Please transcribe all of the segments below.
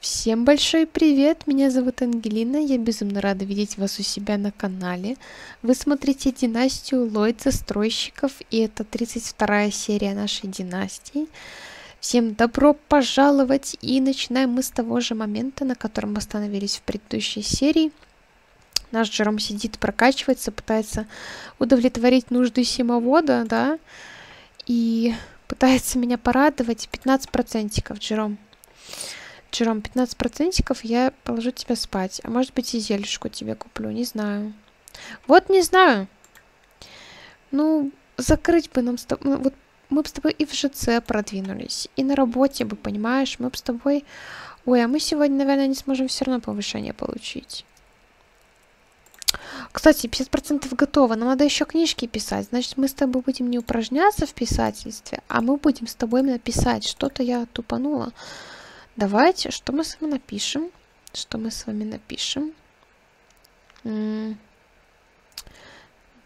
Всем большой привет, меня зовут Ангелина, я безумно рада видеть вас у себя на канале. Вы смотрите династию Ллойд Застройщиков, и это 32 серия нашей династии. Всем добро пожаловать, и начинаем мы с того же момента, на котором остановились в предыдущей серии. Наш Джером сидит, прокачивается, пытается удовлетворить нужды Симовода, да, и пытается меня порадовать. 15% Джером. Джером, 15% я положу тебя спать. А может быть и зельшку тебе куплю, не знаю. Вот не знаю. Ну, закрыть бы нам с тобой... Ну, вот мы бы с тобой и в ЖЦ продвинулись, и на работе бы, понимаешь, мы бы с тобой... Ой, а мы сегодня, наверное, не сможем все равно повышение получить. Кстати, 50% готово. Нам надо еще книжки писать. Значит, мы с тобой будем не упражняться в писательстве, а мы будем с тобой именно писать. Что-то я тупанула. Давайте, что мы с вами напишем? Что мы с вами напишем?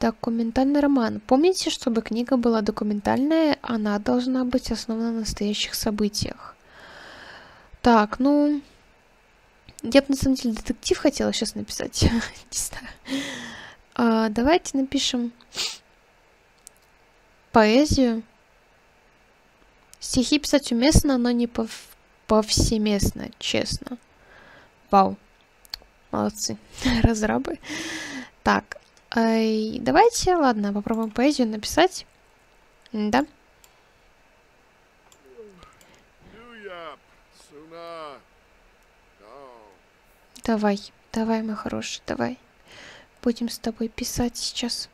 Документальный роман. Помните, чтобы книга была документальная, она должна быть основана на настоящих событиях. Так, ну... Я бы на самом деле детектив хотела сейчас написать. Не знаю. А, давайте напишем поэзию. Стихи писать уместно, но не пов повсеместно, честно. Вау. Молодцы. Разрабы. Так. Ай, давайте, ладно, попробуем поэзию написать. Да? Давай, давай, мой хороший, давай. Будем с тобой писать сейчас.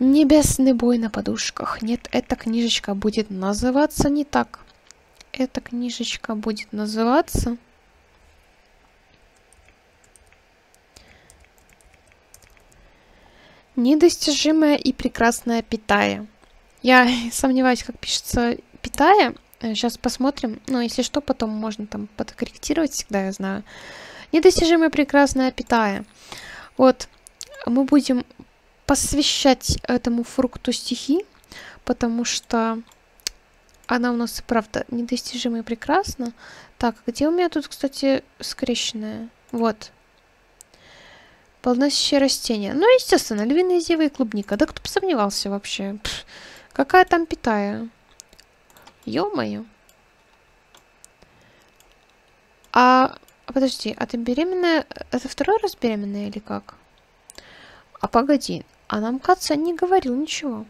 Небесный бой на подушках. Нет, эта книжечка будет называться не так. Эта книжечка будет называться... Недостижимая и прекрасная Питая. Я сомневаюсь, как пишется Питая. Сейчас посмотрим. Но если что, потом можно там подкорректировать всегда, я знаю. Недостижимая прекрасная питая. Вот, мы будем посвящать этому фрукту стихи, потому что она у нас, правда, недостижимая и прекрасна. Так, где у меня тут, кстати, скрещенная? Вот. Плодоносящее растение. Ну, естественно, львиная зева и клубника. Да кто бы сомневался вообще. Пфф, какая там питая? Ё-моё. А, подожди, а ты беременная? Это второй раз беременная или как? А погоди, а нам Каца не говорил ничего.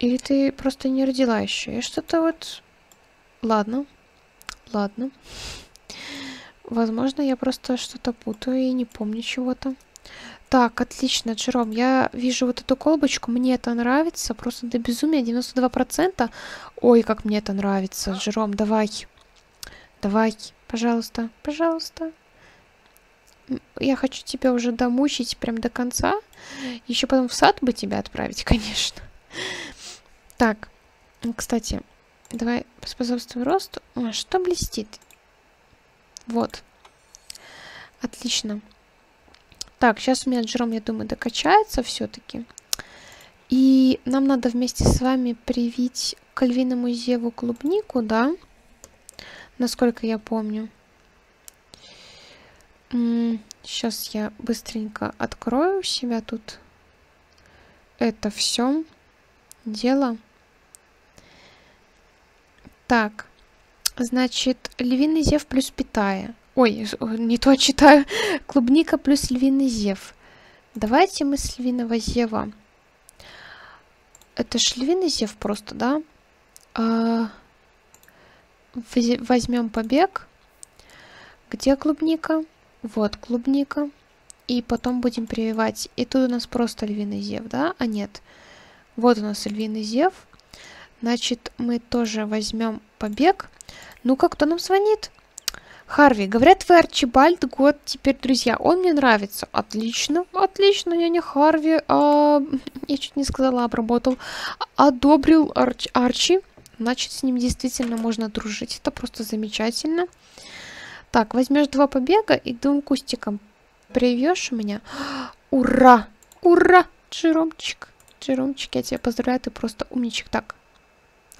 Или ты просто не родила еще? Я что-то вот... Ладно. Ладно. Возможно, я просто что-то путаю и не помню чего-то. Так, отлично, Джером, я вижу вот эту колбочку, мне это нравится, просто до безумия, 92%. Ой, как мне это нравится, Джером, давай. Давай, пожалуйста, пожалуйста. Я хочу тебя уже домучить прям до конца. Еще потом в сад бы тебя отправить, конечно. Так, кстати, давай способствуем росту. О, что блестит? Вот. Отлично. Так, сейчас у меня Джером, я думаю, докачается все-таки. И нам надо вместе с вами привить к львиному зеву клубнику, да? Насколько я помню. Сейчас я быстренько открою у себя тут это все дело. Так, значит, львиный зев плюс питая. Ой, не то читаю. Клубника плюс львиный зев. Давайте мы с львиного зева. Это ж львиный зев просто, да? А... Возьмем побег. Где клубника? Вот клубника. И потом будем прививать. И тут у нас просто львиный зев, да? А нет. Вот у нас львиный зев. Значит, мы тоже возьмем побег. Ну-ка, кто нам звонит? Харви, говорят, вы Арчибальд год теперь, друзья. Он мне нравится. Отлично, отлично, я не Харви. А, я чуть не сказала, обработал. Одобрил Арч, Арчи. Значит, с ним действительно можно дружить. Это просто замечательно. Так, возьмешь два побега и двум кустиком привьешь меня. Ура! Ура! Джеромчик. Джеромчик, я тебя поздравляю, ты просто умничек. Так,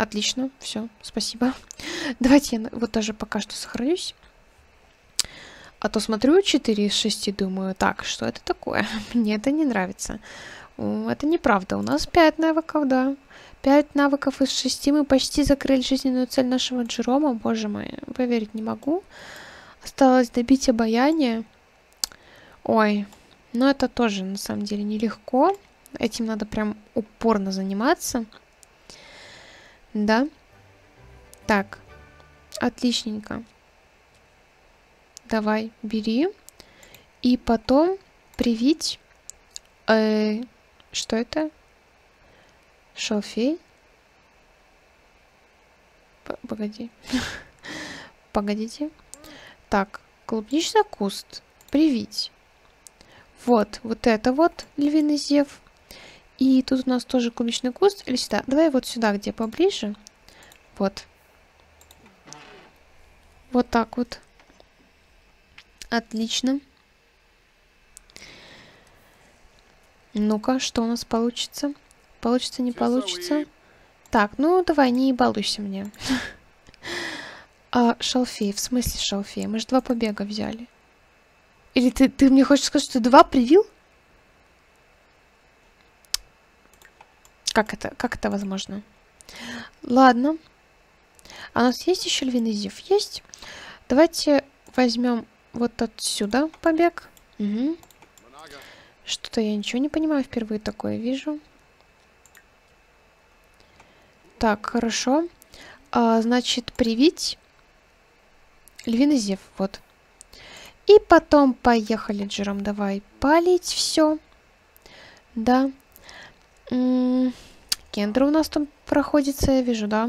отлично, все, спасибо. Давайте я вот тоже пока что сохранюсь. А то смотрю 4 из 6 думаю, так, что это такое? Мне это не нравится. Это неправда. У нас 5 навыков, да. 5 навыков из 6. Мы почти закрыли жизненную цель нашего Джерома. Боже мой, поверить не могу. Осталось добить обаяние. Ой, но это тоже на самом деле нелегко. Этим надо прям упорно заниматься. Да. Так. Отличненько. Давай, бери. И потом привить... Э, что это? Шалфей? Погоди. Погодите. Так, клубничный куст. Привить. Вот, вот это вот львиный зев. И тут у нас тоже клубничный куст. Или сюда. Давай вот сюда, где поближе. Вот. Вот так вот. Отлично. Ну-ка, что у нас получится? Получится, не получится? Так, ну давай, не балуйся мне. А, шалфей, в смысле шалфей? Мы же два побега взяли. Или ты, ты мне хочешь сказать, что ты два привил? Как это, как это возможно? Ладно. А у нас есть еще львиный зев? Есть. Давайте возьмем вот отсюда побег. Угу. Что-то я ничего не понимаю, впервые такое вижу. Так, хорошо. А, значит, привить. Львиный зев, вот. И потом поехали, Джером, давай палить все. Да. Кендра у нас там проходится, я вижу, да.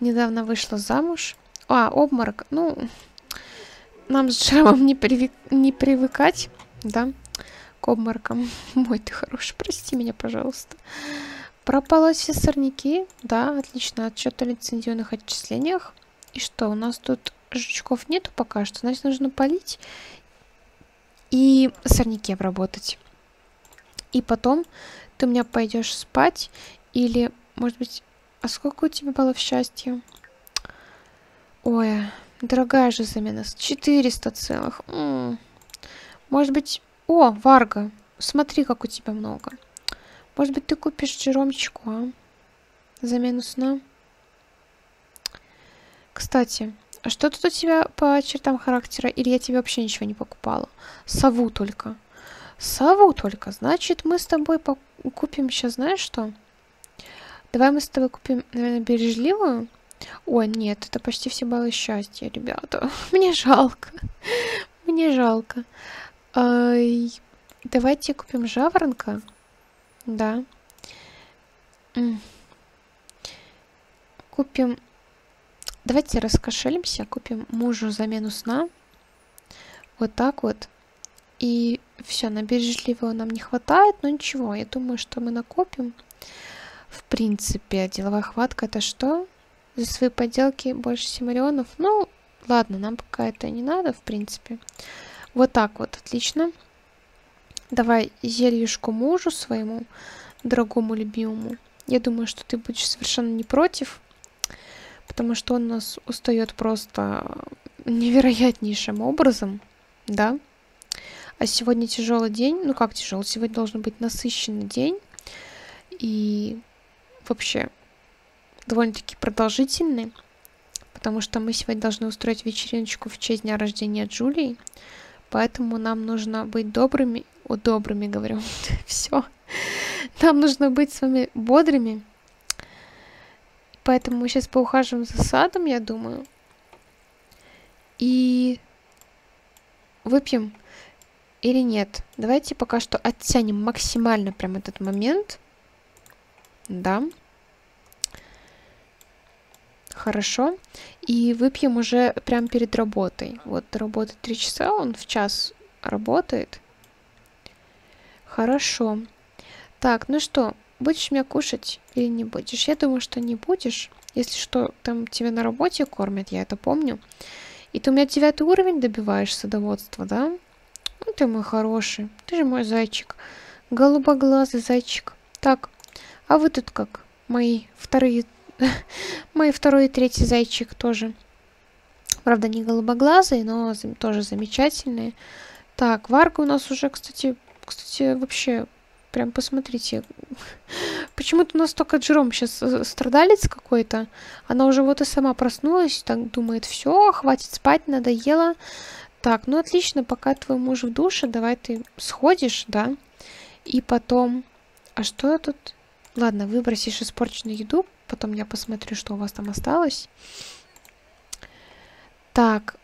Недавно вышла замуж. А, обморок. Ну, нам с Джеромом не, привык, не привыкать, да, к обморкам. Мой ты хороший, прости меня, пожалуйста. Пропало все сорняки, да, отлично, отчет о лицензионных отчислениях. И что, у нас тут жучков нету пока что, значит, нужно полить и сорняки обработать. И потом ты меня пойдешь спать или, может быть, а сколько у тебя баллов счастья? Ой, Дорогая же замена. 400 целых. М -м. Может быть... О, Варга. Смотри, как у тебя много. Может быть, ты купишь Джеромчику, а? Замену сна. Кстати, а что тут у тебя по чертам характера? Или я тебе вообще ничего не покупала? Сову только. Сову только. Значит, мы с тобой купим сейчас, знаешь что? Давай мы с тобой купим, наверное, бережливую. Ой, нет, это почти все баллы счастья, ребята. Мне жалко. Мне жалко. Ай, давайте купим жаворонка. Да. Купим... Давайте раскошелимся, купим мужу замену сна. Вот так вот. И все, на бережливого нам не хватает, но ничего, я думаю, что мы накопим. В принципе, деловая хватка это что? за свои поделки больше 7 миллионов. Ну, ладно, нам пока это не надо, в принципе. Вот так вот, отлично. Давай зельюшку мужу своему, дорогому любимому. Я думаю, что ты будешь совершенно не против, потому что он нас устает просто невероятнейшим образом, да. А сегодня тяжелый день, ну как тяжелый, сегодня должен быть насыщенный день. И вообще, довольно-таки продолжительный, потому что мы сегодня должны устроить вечериночку в честь дня рождения Джулии, поэтому нам нужно быть добрыми, о, добрыми, говорю, все, нам нужно быть с вами бодрыми, поэтому мы сейчас поухаживаем за садом, я думаю, и выпьем или нет. Давайте пока что оттянем максимально прям этот момент. Да. Хорошо. И выпьем уже прямо перед работой. Вот работает 3 часа, он в час работает. Хорошо. Так, ну что, будешь меня кушать или не будешь? Я думаю, что не будешь. Если что, там тебя на работе кормят, я это помню. И ты у меня девятый уровень добиваешь садоводства, да? Ну ты мой хороший, ты же мой зайчик. Голубоглазый зайчик. Так, а вы тут как? Мои вторые Мой второй и третий зайчик тоже. Правда, не голубоглазый, но тоже замечательные. Так, Варга у нас уже, кстати, кстати, вообще, прям посмотрите. Почему-то у нас только Джером сейчас э, страдалец какой-то. Она уже вот и сама проснулась, так думает, все, хватит спать, надоело. Так, ну отлично, пока твой муж в душе, давай ты сходишь, да? И потом... А что тут? Ладно, выбросишь испорченную еду, потом я посмотрю, что у вас там осталось. Так,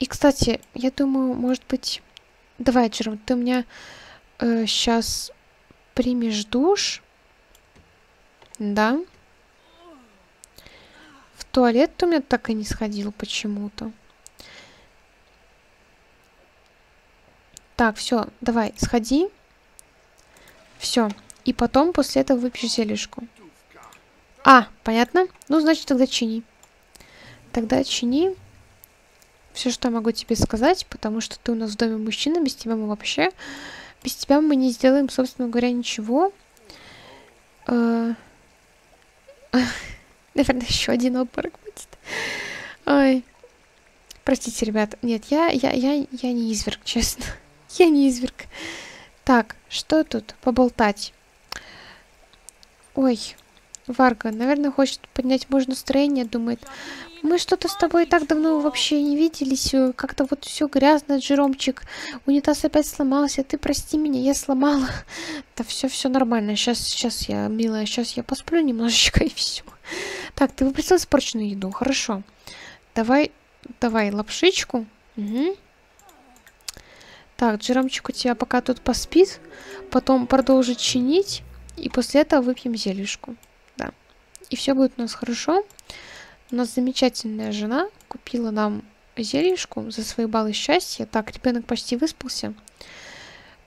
и, кстати, я думаю, может быть... Давай, Джером, ты у меня э, сейчас примешь душ. Да. В туалет ты у меня так и не сходил почему-то. Так, все, давай, сходи. Все. И потом после этого выпьешь зелешку. А, понятно? Ну, значит, тогда чини. Тогда чини. Все, что я могу тебе сказать, потому что ты у нас в доме мужчина, без тебя мы вообще... Без тебя мы не сделаем, собственно говоря, ничего. Э, наверное, еще один обморок будет. Ой. Простите, ребят. Нет, я, я, я, я не изверг, честно. Я не изверг. Так, что тут? Поболтать. Ой, Варга, наверное, хочет поднять муж настроение, думает. Мы что-то с тобой так давно вообще не виделись. Как-то вот все грязно, Джеромчик. Унитаз опять сломался. Ты прости меня, я сломала. Да все, все нормально. Сейчас, сейчас я, милая, сейчас я посплю немножечко и все. Так, ты выпросил испорченную еду. Хорошо. Давай, давай лапшичку. Угу. Так, Джеромчик у тебя пока тут поспит, потом продолжит чинить, и после этого выпьем зельюшку. Да. И все будет у нас хорошо. У нас замечательная жена купила нам зельюшку за свои баллы счастья. Так, ребенок почти выспался.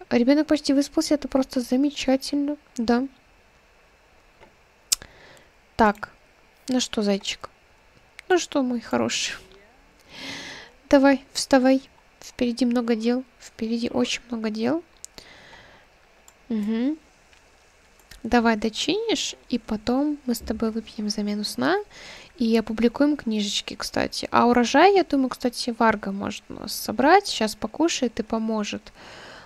Ребенок почти выспался, это просто замечательно, да. Так, ну что, зайчик? Ну что, мой хороший? Давай, вставай. Впереди много дел. Впереди очень много дел. Угу. Давай дочинишь, и потом мы с тобой выпьем замену сна и опубликуем книжечки, кстати. А урожай, я думаю, кстати, Варга может у нас собрать. Сейчас покушает и поможет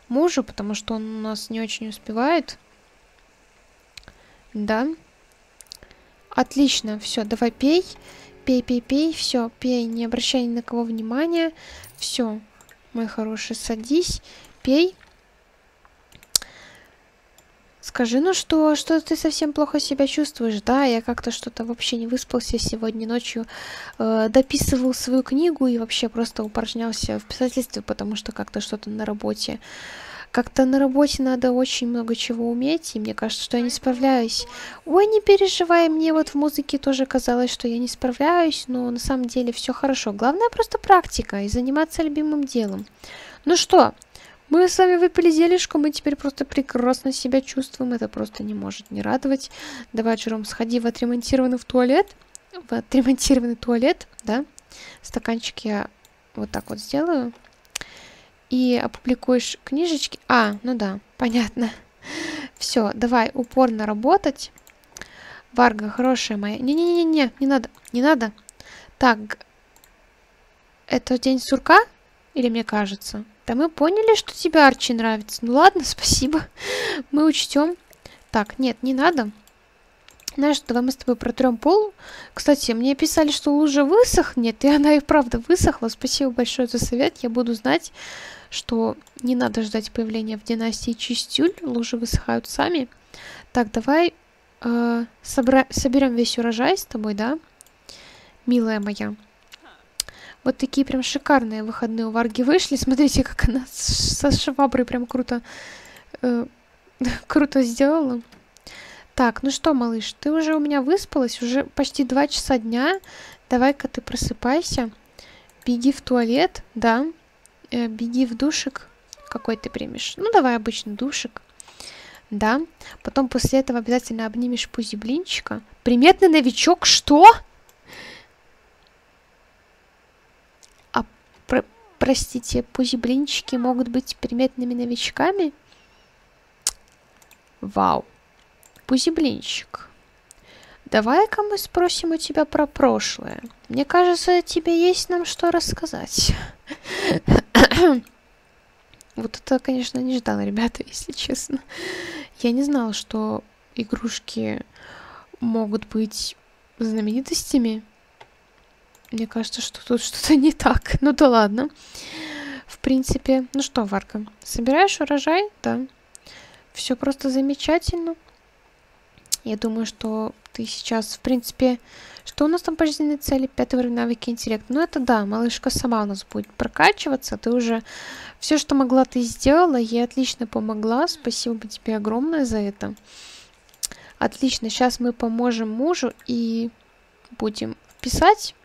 мужу, потому что он у нас не очень успевает. Да. Отлично, все, давай пей. Пей, пей, пей, все, пей, не обращай ни на кого внимания. Все, мой хороший, садись, пей. Скажи, ну что, что ты совсем плохо себя чувствуешь? Да, я как-то что-то вообще не выспался сегодня ночью, э, дописывал свою книгу и вообще просто упражнялся в писательстве, потому что как-то что-то на работе. Как-то на работе надо очень много чего уметь, и мне кажется, что я не справляюсь. Ой, не переживай, мне вот в музыке тоже казалось, что я не справляюсь, но на самом деле все хорошо. Главное просто практика и заниматься любимым делом. Ну что, мы с вами выпили зелешку, мы теперь просто прекрасно себя чувствуем. Это просто не может не радовать. Давай, Джером, сходи в отремонтированный в туалет. В отремонтированный туалет, да. Стаканчик я вот так вот сделаю. И опубликуешь книжечки. А, ну да, понятно. Все, давай упорно работать. Варга, хорошая моя. Не-не-не-не, не надо, не надо. Так, это день сурка? Или мне кажется? Да мы поняли, что тебе Арчи нравится. Ну ладно, спасибо. Мы учтем. Так, нет, не надо. Знаешь, давай мы с тобой протрем пол. Кстати, мне писали, что лужа высохнет, и она и правда высохла. Спасибо большое за совет. Я буду знать, что не надо ждать появления в династии Чистюль. Лужи высыхают сами. Так, давай э, соберем весь урожай с тобой, да? Милая моя. Вот такие прям шикарные выходные у Варги вышли. Смотрите, как она со шваброй прям круто, э, круто сделала. Так, ну что, малыш, ты уже у меня выспалась, уже почти два часа дня. Давай-ка ты просыпайся, беги в туалет, да, э, беги в душик. Какой ты примешь? Ну, давай обычный душик. Да. Потом после этого обязательно обнимешь пузи блинчика. Приметный новичок, что? Простите, пузи-блинчики могут быть приметными новичками? Вау. Пузи-блинчик. давай-ка мы спросим у тебя про прошлое. Мне кажется, тебе есть нам что рассказать. Вот это, конечно, не ждала, ребята, если честно. Я не знала, что игрушки могут быть знаменитостями. Мне кажется, что тут что-то не так. Ну да ладно. В принципе, ну что, Варка, собираешь урожай? Да. Все просто замечательно. Я думаю, что ты сейчас, в принципе, что у нас там по жизненной цели? Пятый уровень навыки интеллекта. Ну это да, малышка сама у нас будет прокачиваться. Ты уже все, что могла, ты сделала. Ей отлично помогла. Спасибо тебе огромное за это. Отлично, сейчас мы поможем мужу и будем писать.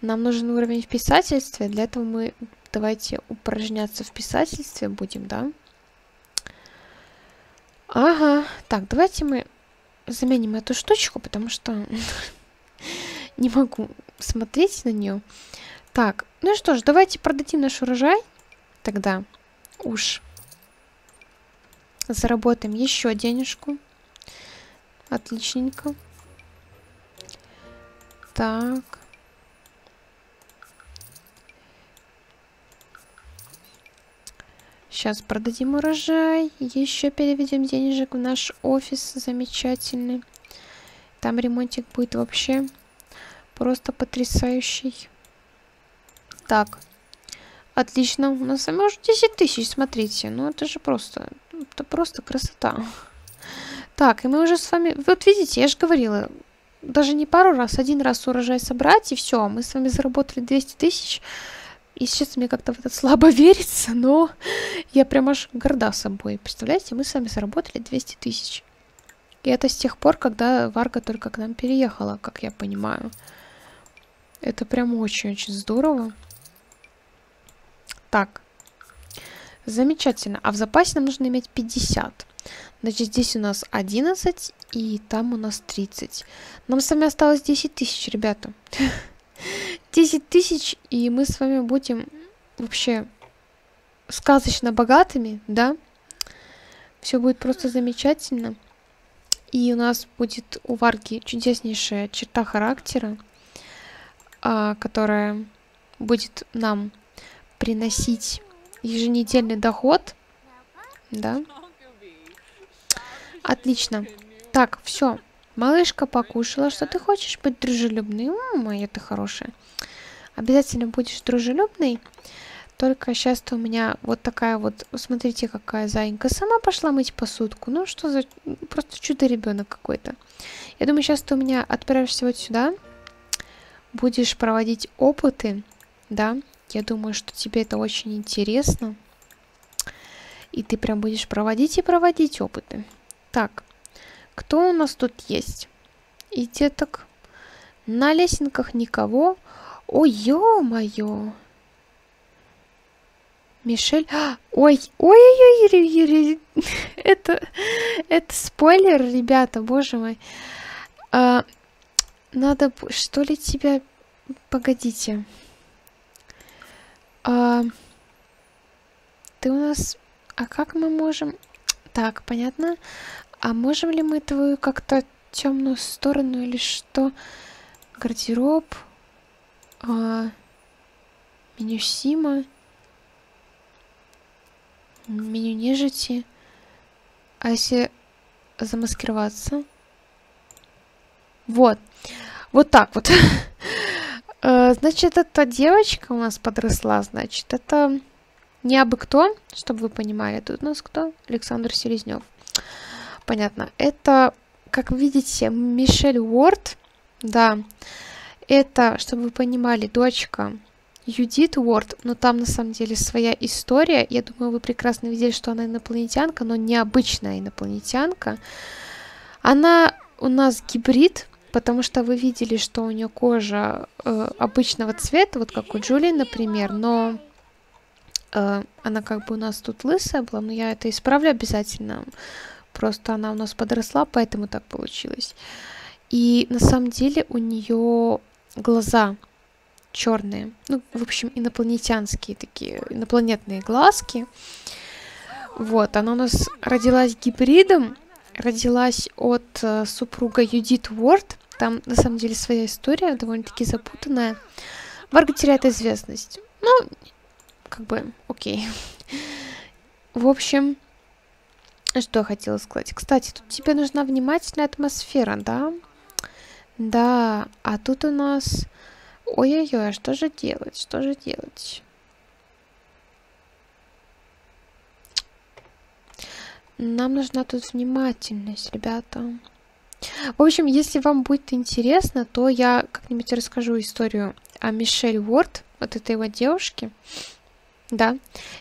Нам нужен уровень в писательстве. Для этого мы давайте упражняться в писательстве будем, да? Ага, так, давайте мы заменим эту штучку, потому что не могу смотреть на нее. Так, ну что ж, давайте продадим наш урожай. Тогда уж заработаем еще денежку. Отличненько. Так. Сейчас продадим урожай. Еще переведем денежек в наш офис замечательный. Там ремонтик будет вообще просто потрясающий. Так. Отлично. У нас уже 10 тысяч, смотрите. Ну, это же просто... Это просто красота. Так, и мы уже с вами... Вот видите, я же говорила, даже не пару раз, один раз урожай собрать, и все. Мы с вами заработали 200 тысяч. И сейчас мне как-то в это слабо верится, но я прям аж горда собой. Представляете, мы с вами заработали 200 тысяч. И это с тех пор, когда Варга только к нам переехала, как я понимаю. Это прям очень-очень здорово. Так. Замечательно. А в запасе нам нужно иметь 50. Значит, здесь у нас 11, и там у нас 30. Нам с вами осталось 10 тысяч, ребята. 10 тысяч, и мы с вами будем вообще сказочно богатыми, да? Все будет просто замечательно. И у нас будет у Варги чудеснейшая черта характера, а, которая будет нам приносить еженедельный доход. Да? Отлично. Так, все. Малышка покушала. Что ты хочешь быть дружелюбной? М, моя ты хорошая. Обязательно будешь дружелюбной. Только сейчас-то у меня вот такая вот, смотрите, какая зайка. Сама пошла мыть посудку. Ну, что за... Просто чудо-ребенок какой-то. Я думаю, сейчас ты у меня отправишься вот сюда. Будешь проводить опыты, да. Я думаю, что тебе это очень интересно. И ты прям будешь проводить и проводить опыты. Так, кто у нас тут есть? И деток. На лесенках никого. Ой, ё-моё. Мишель... Ой, ой-ой-ой, это, это спойлер, ребята, боже мой. А, надо, что ли, тебя... Погодите. А, ты у нас... А как мы можем... Так, понятно. А можем ли мы твою как-то темную сторону или что? Гардероб. А, меню Сима. Меню нежити. А если замаскироваться? Вот. Вот так вот. Э, значит, эта девочка у нас подросла, значит, это не абы кто, чтобы вы понимали. Тут у нас кто? Александр Селезнев. Понятно. Это, как видите, Мишель Уорд. Да. Это, чтобы вы понимали, дочка Юдит Уорд, но там на самом деле своя история. Я думаю, вы прекрасно видели, что она инопланетянка, но необычная инопланетянка. Она у нас гибрид, потому что вы видели, что у нее кожа э, обычного цвета, вот как у Джулии, например, но э, она как бы у нас тут лысая была, но я это исправлю обязательно. Просто она у нас подросла, поэтому так получилось. И на самом деле у нее глаза черные. Ну, в общем, инопланетянские такие, инопланетные глазки. Вот, она у нас родилась гибридом. родилась от э, супруга Юдит Уорд. Там на самом деле своя история, довольно-таки запутанная. Варга теряет известность. Ну, как бы, окей. В общем, что я хотела сказать. Кстати, тут тебе нужна внимательная атмосфера, да? Да, а тут у нас... Ой-ой-ой, а что же делать? Что же делать? Нам нужна тут внимательность, ребята. В общем, если вам будет интересно, то я как-нибудь расскажу историю о Мишель Уорд, вот этой вот девушке. Да.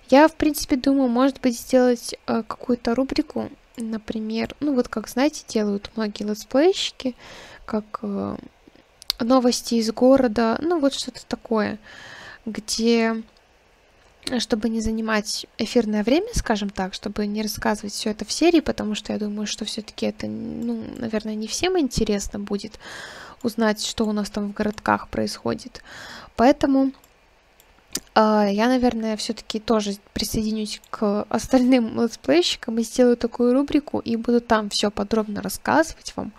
Я, в принципе, думаю, может быть, сделать э, какую-то рубрику, например, ну вот как, знаете, делают многие летсплейщики, как э, новости из города, ну вот что-то такое, где чтобы не занимать эфирное время, скажем так, чтобы не рассказывать все это в серии, потому что я думаю, что все-таки это, ну, наверное, не всем интересно будет узнать, что у нас там в городках происходит. Поэтому я, наверное, все-таки тоже присоединюсь к остальным летсплейщикам и сделаю такую рубрику и буду там все подробно рассказывать вам.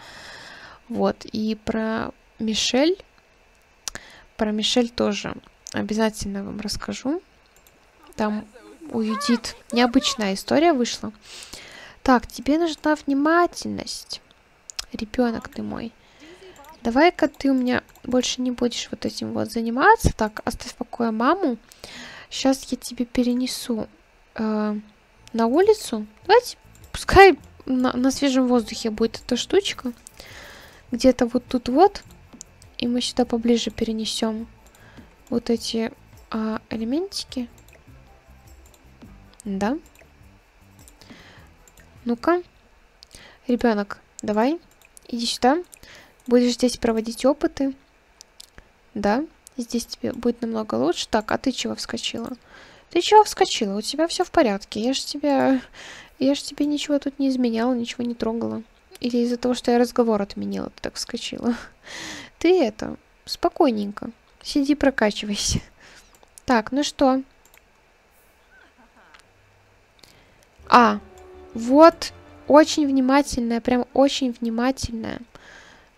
Вот, и про Мишель, про Мишель тоже обязательно вам расскажу. Там у Юдит необычная история вышла. Так, тебе нужна внимательность. Ребенок ты мой. Давай-ка ты у меня больше не будешь вот этим вот заниматься. Так, оставь в покое маму. Сейчас я тебе перенесу э, на улицу. Давайте, пускай на, на свежем воздухе будет эта штучка. Где-то вот тут вот. И мы сюда поближе перенесем вот эти э, элементики. Да. Ну-ка. Ребенок, давай, иди сюда. Будешь здесь проводить опыты. Да, здесь тебе будет намного лучше. Так, а ты чего вскочила? Ты чего вскочила? У тебя все в порядке. Я ж тебя... Я ж тебе ничего тут не изменяла, ничего не трогала. Или из-за того, что я разговор отменила, ты так вскочила. Ты это, спокойненько. Сиди, прокачивайся. Так, ну что? А, вот, очень внимательная, прям очень внимательная.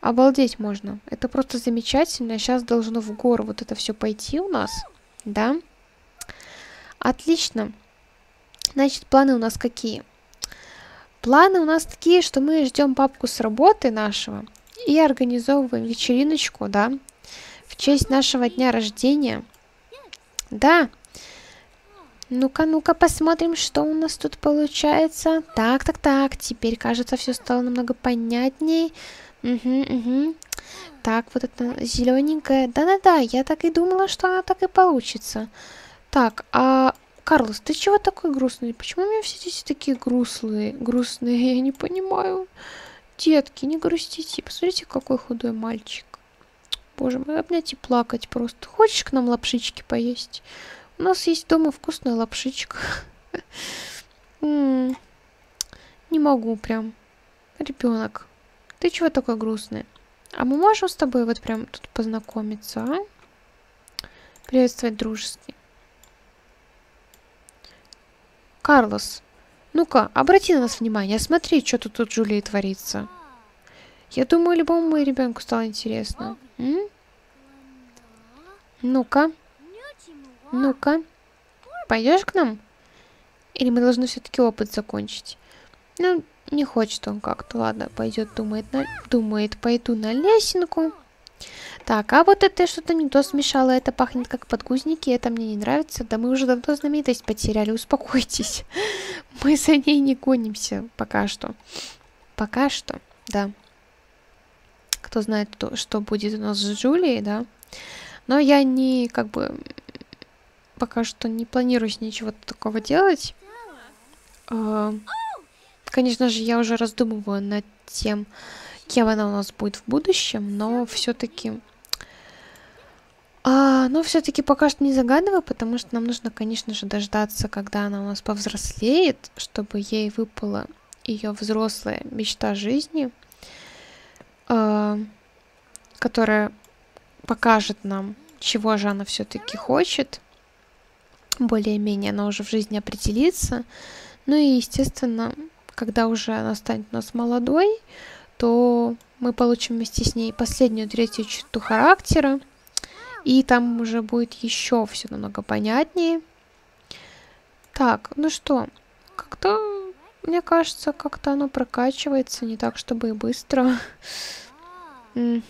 Обалдеть можно. Это просто замечательно. Сейчас должно в гору вот это все пойти у нас. Да? Отлично. Значит, планы у нас какие? Планы у нас такие, что мы ждем папку с работы нашего и организовываем вечериночку, да, в честь нашего дня рождения. Да. Ну-ка, ну-ка, посмотрим, что у нас тут получается. Так, так, так. Теперь, кажется, все стало намного понятней. Угу, угу. Так, вот это зелененькая. Да-да-да, я так и думала, что она так и получится. Так, а... Карлос, ты чего такой грустный? Почему у меня все здесь такие грустные? Грустные, я не понимаю. Детки, не грустите. Посмотрите, какой худой мальчик. Боже мой, обнять и плакать просто. Хочешь к нам лапшички поесть? У нас есть дома вкусная лапшичка. Не могу прям. Ребенок. Ты чего такой грустный? А мы можем с тобой вот прям тут познакомиться, а? Приветствовать дружески. Карлос, ну-ка, обрати на нас внимание, смотри, что тут у Джулии творится. Я думаю, любому моему ребенку стало интересно. Ну-ка. Ну-ка. Пойдешь к нам? Или мы должны все-таки опыт закончить? Ну, не хочет он как-то. Ладно, пойдет, думает, на... думает, пойду на лесенку. Так, а вот это что-то не то смешало. Это пахнет как подгузники. Это мне не нравится. Да мы уже давно знаменитость потеряли. Успокойтесь. Мы за ней не гонимся пока что. Пока что, да. Кто знает, то, что будет у нас с Джулией, да. Но я не, как бы, пока что не планирую ничего такого делать. А, Конечно же, я уже раздумываю над тем, кем она у нас будет в будущем, но все-таки... А, но все-таки пока что не загадываю, потому что нам нужно, конечно же, дождаться, когда она у нас повзрослеет, чтобы ей выпала ее взрослая мечта жизни, э, которая покажет нам, чего же она все-таки хочет. Более-менее она уже в жизни определится. Ну и, естественно, когда уже она станет у нас молодой, то мы получим вместе с ней последнюю, третью черту характера. И там уже будет еще все намного понятнее. Так, ну что, как-то, мне кажется, как-то оно прокачивается, не так, чтобы и быстро.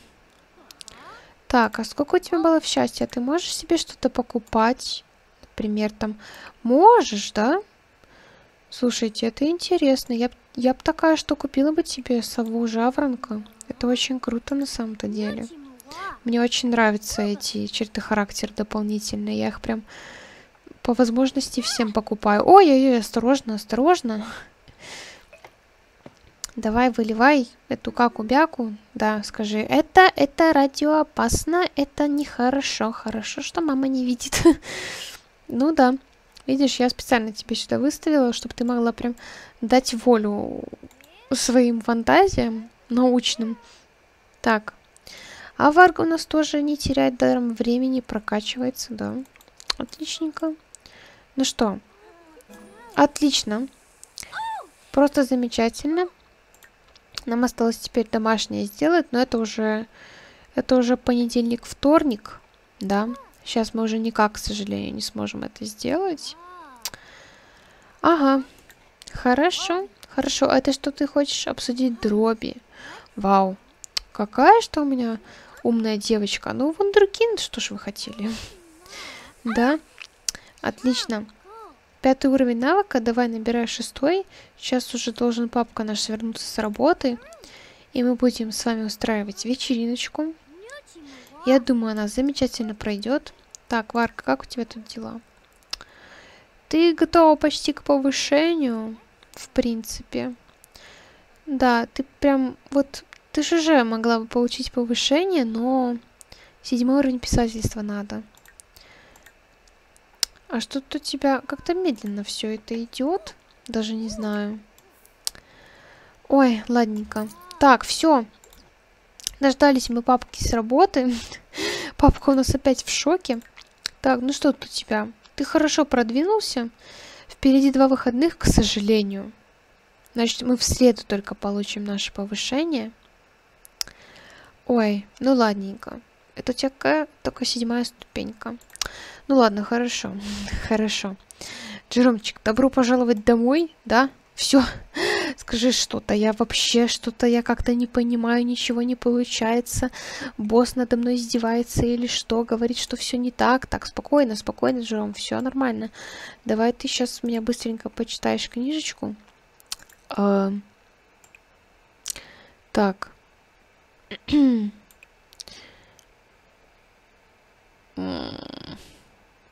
Так, а сколько у тебя было в счастье? Ты можешь себе что-то покупать? Например, там, можешь, да? Слушайте, это интересно. Я, я бы такая, что купила бы тебе сову жаворонка. Это очень круто на самом-то деле. Мне очень нравятся эти черты характера дополнительные. Я их прям по возможности всем покупаю. Ой-ой-ой, осторожно, осторожно. Давай, выливай эту каку-бяку. Да, скажи, это, это радиоопасно, это нехорошо. Хорошо, что мама не видит. ну да. Видишь, я специально тебе сюда выставила, чтобы ты могла прям дать волю своим фантазиям научным. Так. А Варга у нас тоже не теряет даром времени, прокачивается, да. Отличненько. Ну что? Отлично. Просто замечательно. Нам осталось теперь домашнее сделать, но это уже, это уже понедельник, вторник, да. Сейчас мы уже никак, к сожалению, не сможем это сделать. Ага. Хорошо. Хорошо. А это что ты хочешь обсудить дроби? Вау. Какая что у меня умная девочка. Ну, вундеркинд, что ж вы хотели? Да. Отлично. Пятый уровень навыка. Давай набирай шестой. Сейчас уже должен папка наш вернуться с работы. И мы будем с вами устраивать вечериночку. Я думаю, она замечательно пройдет. Так, Варка, как у тебя тут дела? Ты готова почти к повышению, в принципе. Да, ты прям вот... Ты же уже могла бы получить повышение, но седьмой уровень писательства надо. А что-то у тебя как-то медленно все это идет. Даже не знаю. Ой, ладненько. Так, все. Дождались мы папки с работы. Папка у нас опять в шоке. Так, ну что тут у тебя? Ты хорошо продвинулся. Впереди два выходных, к сожалению. Значит, мы в среду только получим наше повышение. Ой, ну ладненько. Это у тебя какая? Только седьмая ступенька. Ну ладно, хорошо. хорошо. Джеромчик, добро пожаловать домой, да? Все. Скажи что-то, я вообще что-то, я как-то не понимаю, ничего не получается. Босс надо мной издевается или что, говорит, что все не так. Так, спокойно, спокойно, Жером, все нормально. Давай ты сейчас меня быстренько почитаешь книжечку. А... Так.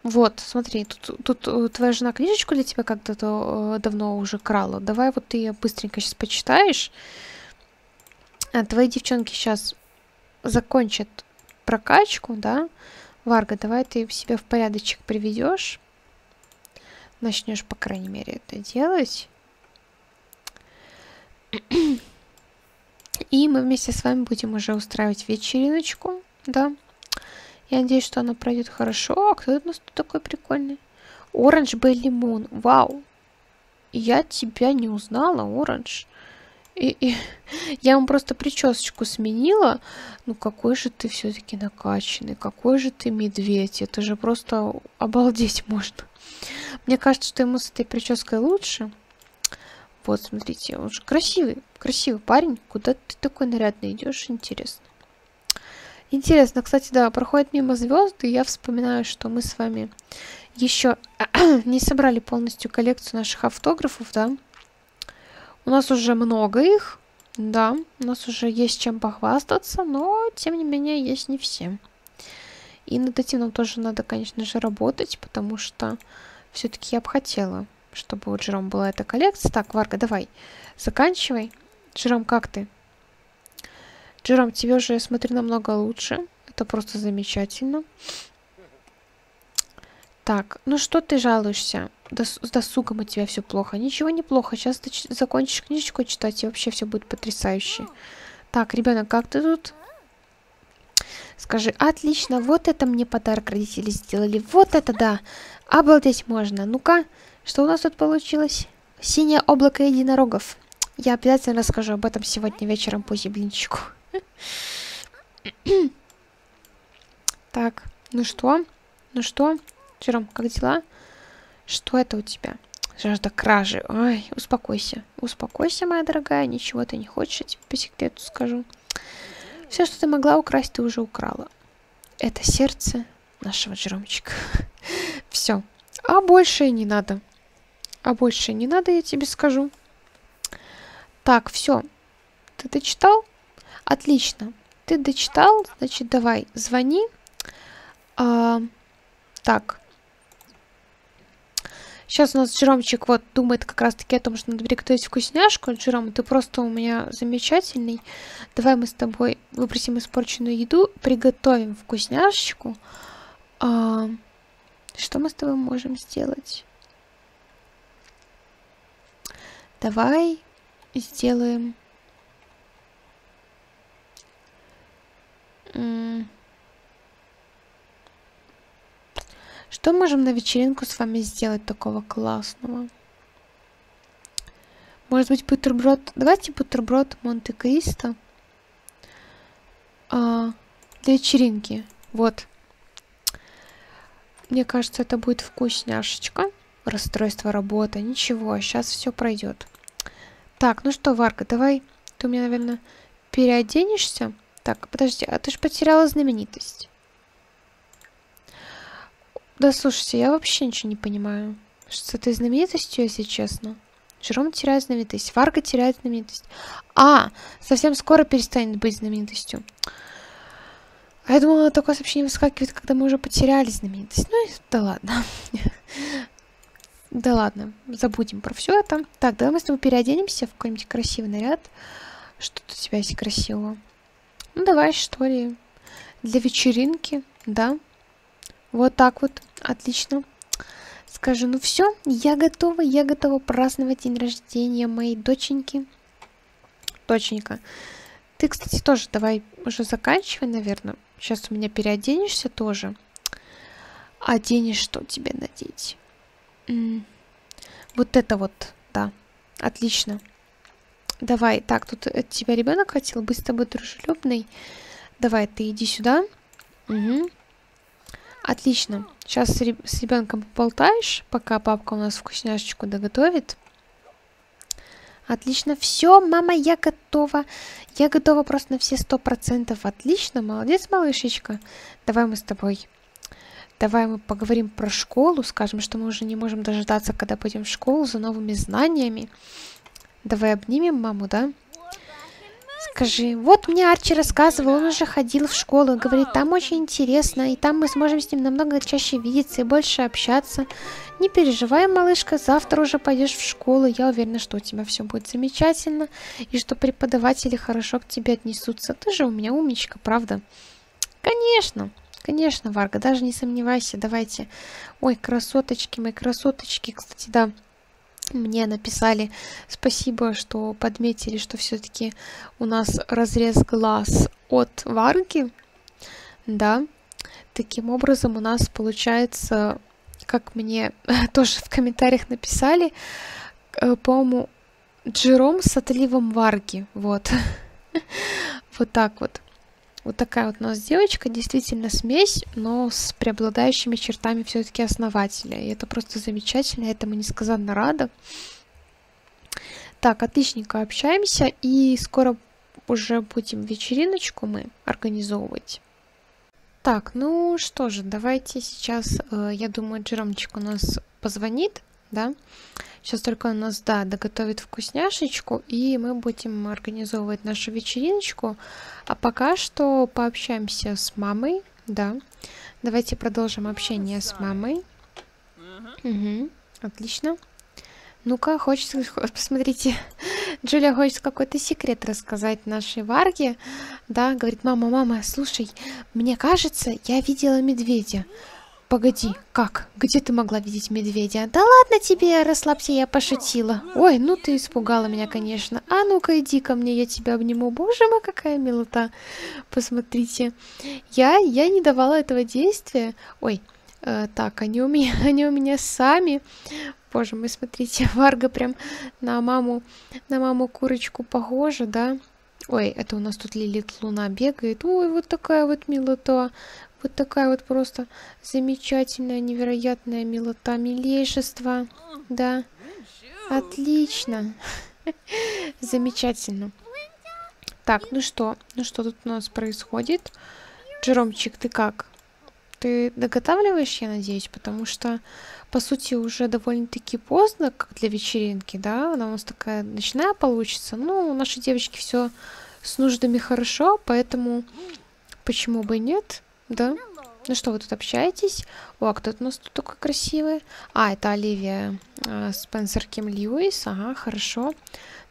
Вот, смотри, тут, тут э, твоя жена книжечку для тебя когда-то э, давно уже крала. Давай вот ты ее быстренько сейчас почитаешь. А, твои девчонки сейчас закончат прокачку, да? Варга, давай ты себя в порядочек приведешь. Начнешь, по крайней мере, это делать. И мы вместе с вами будем уже устраивать вечериночку, да? Я надеюсь, что она пройдет хорошо. А кто у нас тут такой прикольный? Оранж Бэй Лимон. Вау. Я тебя не узнала, Оранж. И, и, я вам просто причесочку сменила. Ну какой же ты все-таки накачанный, какой же ты медведь. Это же просто обалдеть можно. Мне кажется, что ему с этой прической лучше. Вот, смотрите, он же красивый, красивый парень. Куда ты такой нарядный идешь, интересно. Интересно, кстати, да, проходит мимо звезды, я вспоминаю, что мы с вами еще не собрали полностью коллекцию наших автографов, да. У нас уже много их, да, у нас уже есть чем похвастаться, но, тем не менее, есть не все. И над этим нам тоже надо, конечно же, работать, потому что все-таки я бы хотела, чтобы у Джером была эта коллекция. Так, Варга, давай, заканчивай. Джером, как ты? Джером, тебе уже, я смотрю, намного лучше. Это просто замечательно. Так, ну что ты жалуешься? С досугом у тебя все плохо. Ничего не плохо. Сейчас ты закончишь книжечку читать, и вообще все будет потрясающе. Так, ребенок, как ты тут? Скажи, отлично, вот это мне подарок родители сделали. Вот это да. Обалдеть можно. Ну-ка, что у нас тут получилось? Синее облако единорогов. Я обязательно расскажу об этом сегодня вечером по зеблинчику. Так, ну что? Ну что? Джером, как дела? Что это у тебя? Жажда кражи. Ой, успокойся. Успокойся, моя дорогая. Ничего ты не хочешь, я тебе по секрету скажу. Все, что ты могла украсть, ты уже украла. Это сердце нашего Джеромчика. Все. А больше не надо. А больше не надо, я тебе скажу. Так, все. Ты дочитал? Отлично. Ты дочитал? Значит, давай, звони. А, так. Сейчас у нас Джеромчик вот думает как раз-таки о том, что надо приготовить вкусняшку. Джером, ты просто у меня замечательный. Давай мы с тобой выбросим испорченную еду, приготовим вкусняшечку. А, что мы с тобой можем сделать? Давай сделаем... Что можем на вечеринку с вами сделать такого классного? Может быть, бутерброд... Давайте бутерброд Монте-Кристо. А, для вечеринки. Вот. Мне кажется, это будет вкусняшечка. Расстройство работы. Ничего, сейчас все пройдет. Так, ну что, Варка, давай ты у меня, наверное, переоденешься. Так, подожди, а ты же потеряла знаменитость. Да, слушайте, я вообще ничего не понимаю. Что с этой знаменитостью, если честно? Жером теряет знаменитость, Варга теряет знаменитость. А, совсем скоро перестанет быть знаменитостью. А я думала, такое сообщение выскакивает, когда мы уже потеряли знаменитость. Ну, да ладно. Да ладно, забудем про все это. Так, давай мы с тобой переоденемся в какой-нибудь красивый наряд. Что тут у тебя есть красивого? Ну, давай, что ли. Для вечеринки, да. Вот так вот, отлично. Скажу, ну все, я готова, я готова праздновать день рождения моей доченьки. Доченька. Ты, кстати, тоже давай уже заканчивай, наверное. Сейчас у меня переоденешься тоже. Оденешь, что тебе надеть? М -м вот это вот, да. Отлично. Давай, так, тут от тебя ребенок хотел быть с тобой дружелюбный. Давай, ты иди сюда. Угу. Отлично. Сейчас с, ребенком поболтаешь, пока папка у нас вкусняшечку доготовит. Отлично. Все, мама, я готова. Я готова просто на все сто процентов. Отлично, молодец, малышечка. Давай мы с тобой... Давай мы поговорим про школу, скажем, что мы уже не можем дождаться, когда пойдем в школу за новыми знаниями. Давай обнимем маму, да? Скажи, вот мне Арчи рассказывал, он уже ходил в школу, говорит, там очень интересно, и там мы сможем с ним намного чаще видеться и больше общаться. Не переживай, малышка, завтра уже пойдешь в школу, я уверена, что у тебя все будет замечательно, и что преподаватели хорошо к тебе отнесутся. Ты же у меня умничка, правда? Конечно, конечно, Варга, даже не сомневайся, давайте. Ой, красоточки, мои красоточки, кстати, да мне написали спасибо, что подметили, что все-таки у нас разрез глаз от варги. Да, таким образом у нас получается, как мне тоже в комментариях написали, э, по-моему, Джером с отливом варги. Вот. вот так вот. Вот такая вот у нас девочка, действительно смесь, но с преобладающими чертами все-таки основателя. И это просто замечательно, я этому несказанно рада. Так, отличненько общаемся, и скоро уже будем вечериночку мы организовывать. Так, ну что же, давайте сейчас, э, я думаю, Джеромчик у нас позвонит, да? Сейчас только у нас, да, доготовит вкусняшечку, и мы будем организовывать нашу вечериночку. А пока что пообщаемся с мамой, да. Давайте продолжим общение с мамой. Угу, отлично. Ну-ка, хочется, посмотрите, Джулия хочет какой-то секрет рассказать нашей Варге. Да, говорит, мама, мама, слушай, мне кажется, я видела медведя. Погоди, как? Где ты могла видеть медведя? Да ладно тебе, расслабься, я пошутила. Ой, ну ты испугала меня, конечно. А ну-ка иди ко мне, я тебя обниму. Боже мой, какая милота. Посмотрите. Я, я не давала этого действия. Ой, Э, так, они у меня, они у меня сами. Боже мой, смотрите, Варга прям на маму, на маму курочку похожа, да? Ой, это у нас тут Лилит Луна бегает. Ой, вот такая вот милота. Вот такая вот просто замечательная, невероятная милота, милейшество. Да, отлично. Замечательно. Так, ну что? Ну что тут у нас происходит? Джеромчик, ты как? Ты доготавливаешь, я надеюсь? Потому что, по сути, уже довольно-таки поздно, как для вечеринки, да? Она у нас такая ночная получится. Ну, у нашей девочки все с нуждами хорошо, поэтому почему бы и нет, да? Ну что, вы тут общаетесь? О, а кто у нас тут такой красивый? А, это Оливия э, Спенсер Ким Льюис. Ага, хорошо.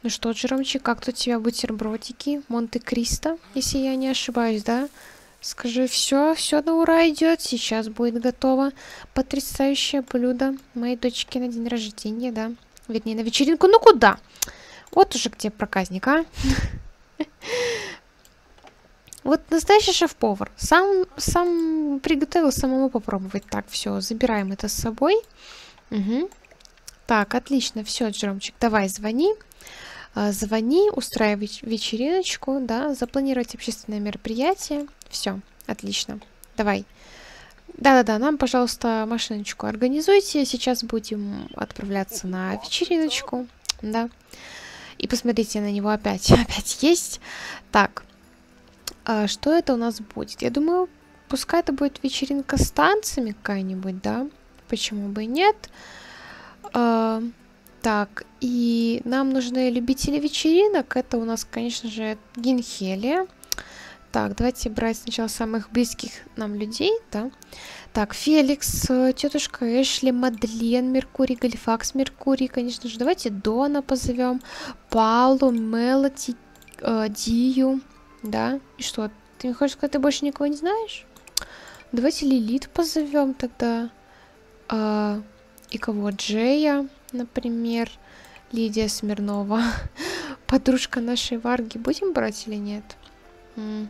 Ну что, Джеромчик, как тут у тебя бутербродики? Монте-Кристо, если я не ошибаюсь, да? Скажи, все, все на ура идет. Сейчас будет готово потрясающее блюдо моей дочки на день рождения, да? Вернее, на вечеринку. Ну куда? Вот уже где проказник, а? Вот настоящий шеф-повар. Сам, сам приготовил самому попробовать. Так, все, забираем это с собой. Угу. Так, отлично, все, Джеромчик, давай звони. А, звони, устраивай вечериночку, да, запланировать общественное мероприятие. Все, отлично. Давай. Да-да-да, нам, пожалуйста, машиночку организуйте. Сейчас будем отправляться на вечериночку, да. И посмотрите на него опять. Опять есть. Так, что это у нас будет? Я думаю, пускай это будет вечеринка с танцами какая-нибудь, да? Почему бы и нет? А, так, и нам нужны любители вечеринок. Это у нас, конечно же, Гинхелия. Так, давайте брать сначала самых близких нам людей, да. Так, Феликс, тетушка Эшли, Мадлен, Меркурий, Галифакс, Меркурий, конечно же. Давайте Дона позовем, Паулу, Мелоди, э, Дию, да? И что, ты не хочешь сказать, ты больше никого не знаешь? Давайте Лилит позовем тогда. А, и кого? Джея, например. Лидия Смирнова. Подружка нашей Варги. Будем брать или нет? М.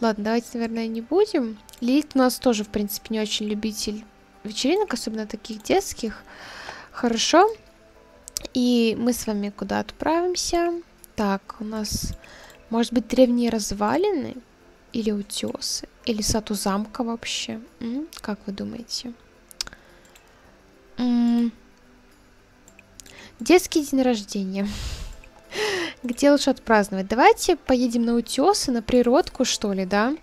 Ладно, давайте, наверное, не будем. Лилит у нас тоже, в принципе, не очень любитель вечеринок, особенно таких детских. Хорошо. И мы с вами куда отправимся? Так, у нас может быть, древние развалины? Или утесы? Или сад у замка вообще? М? Как вы думаете? М Детский день рождения. Где лучше отпраздновать? Давайте поедем на утесы, на природку, что ли, да?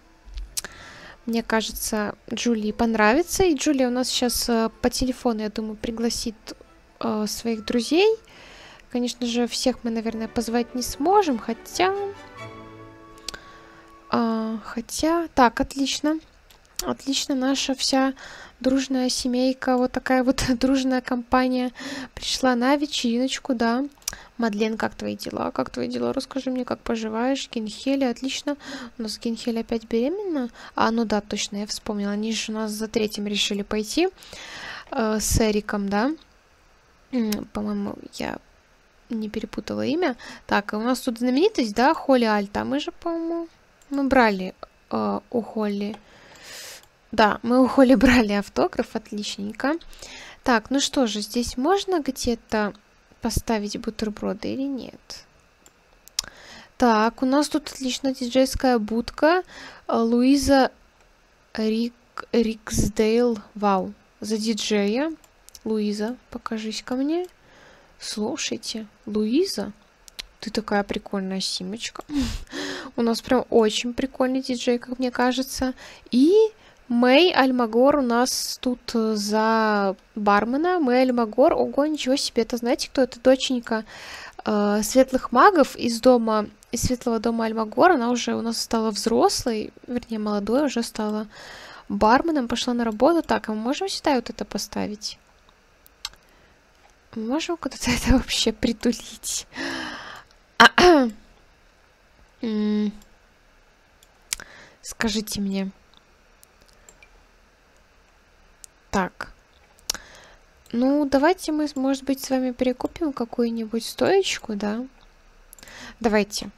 Мне кажется, Джулии понравится. И Джулия у нас сейчас э, по телефону, я думаю, пригласит э, своих друзей. Конечно же, всех мы, наверное, позвать не сможем, хотя... А, хотя, так, отлично. Отлично, наша вся дружная семейка, вот такая вот дружная компания пришла на вечериночку, да. Мадлен, как твои дела? Как твои дела? Расскажи мне, как поживаешь? Генхели, отлично. У нас Генхели опять беременна? А, ну да, точно, я вспомнила. Они же у нас за третьим решили пойти э, с Эриком, да? По-моему, я не перепутала имя. Так, у нас тут знаменитость, да, Холли Альта. Мы же, по-моему, мы брали э, у Холли... Да, мы у Холли брали автограф, отличненько. Так, ну что же, здесь можно где-то поставить бутерброды или нет? Так, у нас тут отлично диджейская будка. Э, Луиза Рик... Риксдейл. Вау, за диджея. Луиза, покажись ко мне. Слушайте, Луиза, ты такая прикольная симочка. У нас прям очень прикольный диджей, как мне кажется. И Мэй Альмагор у нас тут э, за бармена. Мэй Альмагор, ого, ничего себе. Это знаете, кто это? Доченька э, светлых магов из дома, из светлого дома Альмагор. Она уже у нас стала взрослой, вернее, молодой, уже стала барменом, пошла на работу. Так, а мы можем сюда вот это поставить? Можем куда-то это вообще притулить? Скажите мне. Так. Ну, давайте мы, может быть, с вами перекупим какую-нибудь стоечку, да? Давайте.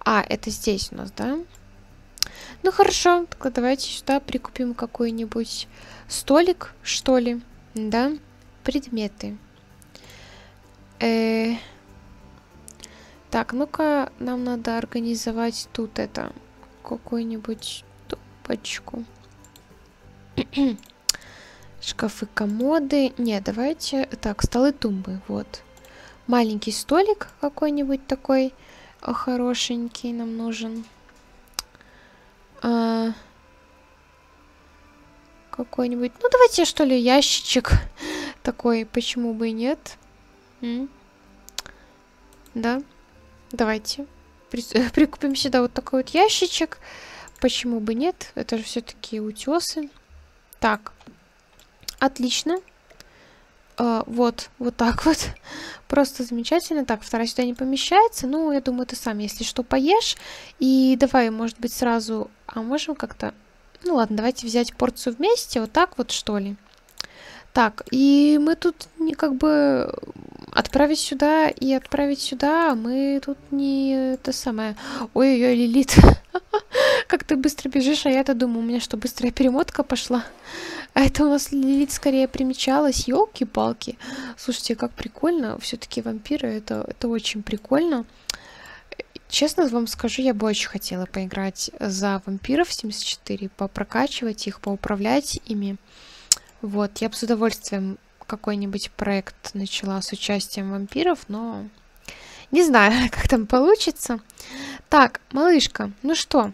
А, это здесь у нас, да? Ну хорошо, тогда давайте сюда прикупим какой-нибудь столик, что ли. Да, предметы. -э так, ну-ка, нам надо организовать тут это, какую-нибудь тумбочку. Шкафы, комоды. Не, давайте... Так, столы, тумбы, вот. Маленький столик какой-нибудь такой хорошенький нам нужен. А... Какой-нибудь... Ну, давайте, что ли, ящичек такой, почему бы и нет. М? Да, давайте. При... Прикупим сюда вот такой вот ящичек. Почему бы нет? Это же все-таки утесы. Так, отлично. Uh, вот, вот так вот. Просто замечательно. Так, вторая сюда не помещается. Ну, я думаю, ты сам, если что, поешь. И давай, может быть, сразу... А можем как-то... Ну ладно, давайте взять порцию вместе. Вот так вот, что ли. Так, и мы тут не как бы отправить сюда и отправить сюда, а мы тут не это самое. Ой-ой-ой, Лилит, как ты быстро бежишь, а я-то думаю, у меня что, быстрая перемотка пошла? А это у нас Лилит скорее примечалась, елки-палки. Слушайте, как прикольно, все-таки вампиры, это, это очень прикольно. Честно вам скажу, я бы очень хотела поиграть за вампиров 74, попрокачивать их, поуправлять ими. Вот, я бы с удовольствием какой-нибудь проект начала с участием вампиров, но не знаю, как там получится. Так, малышка, ну что,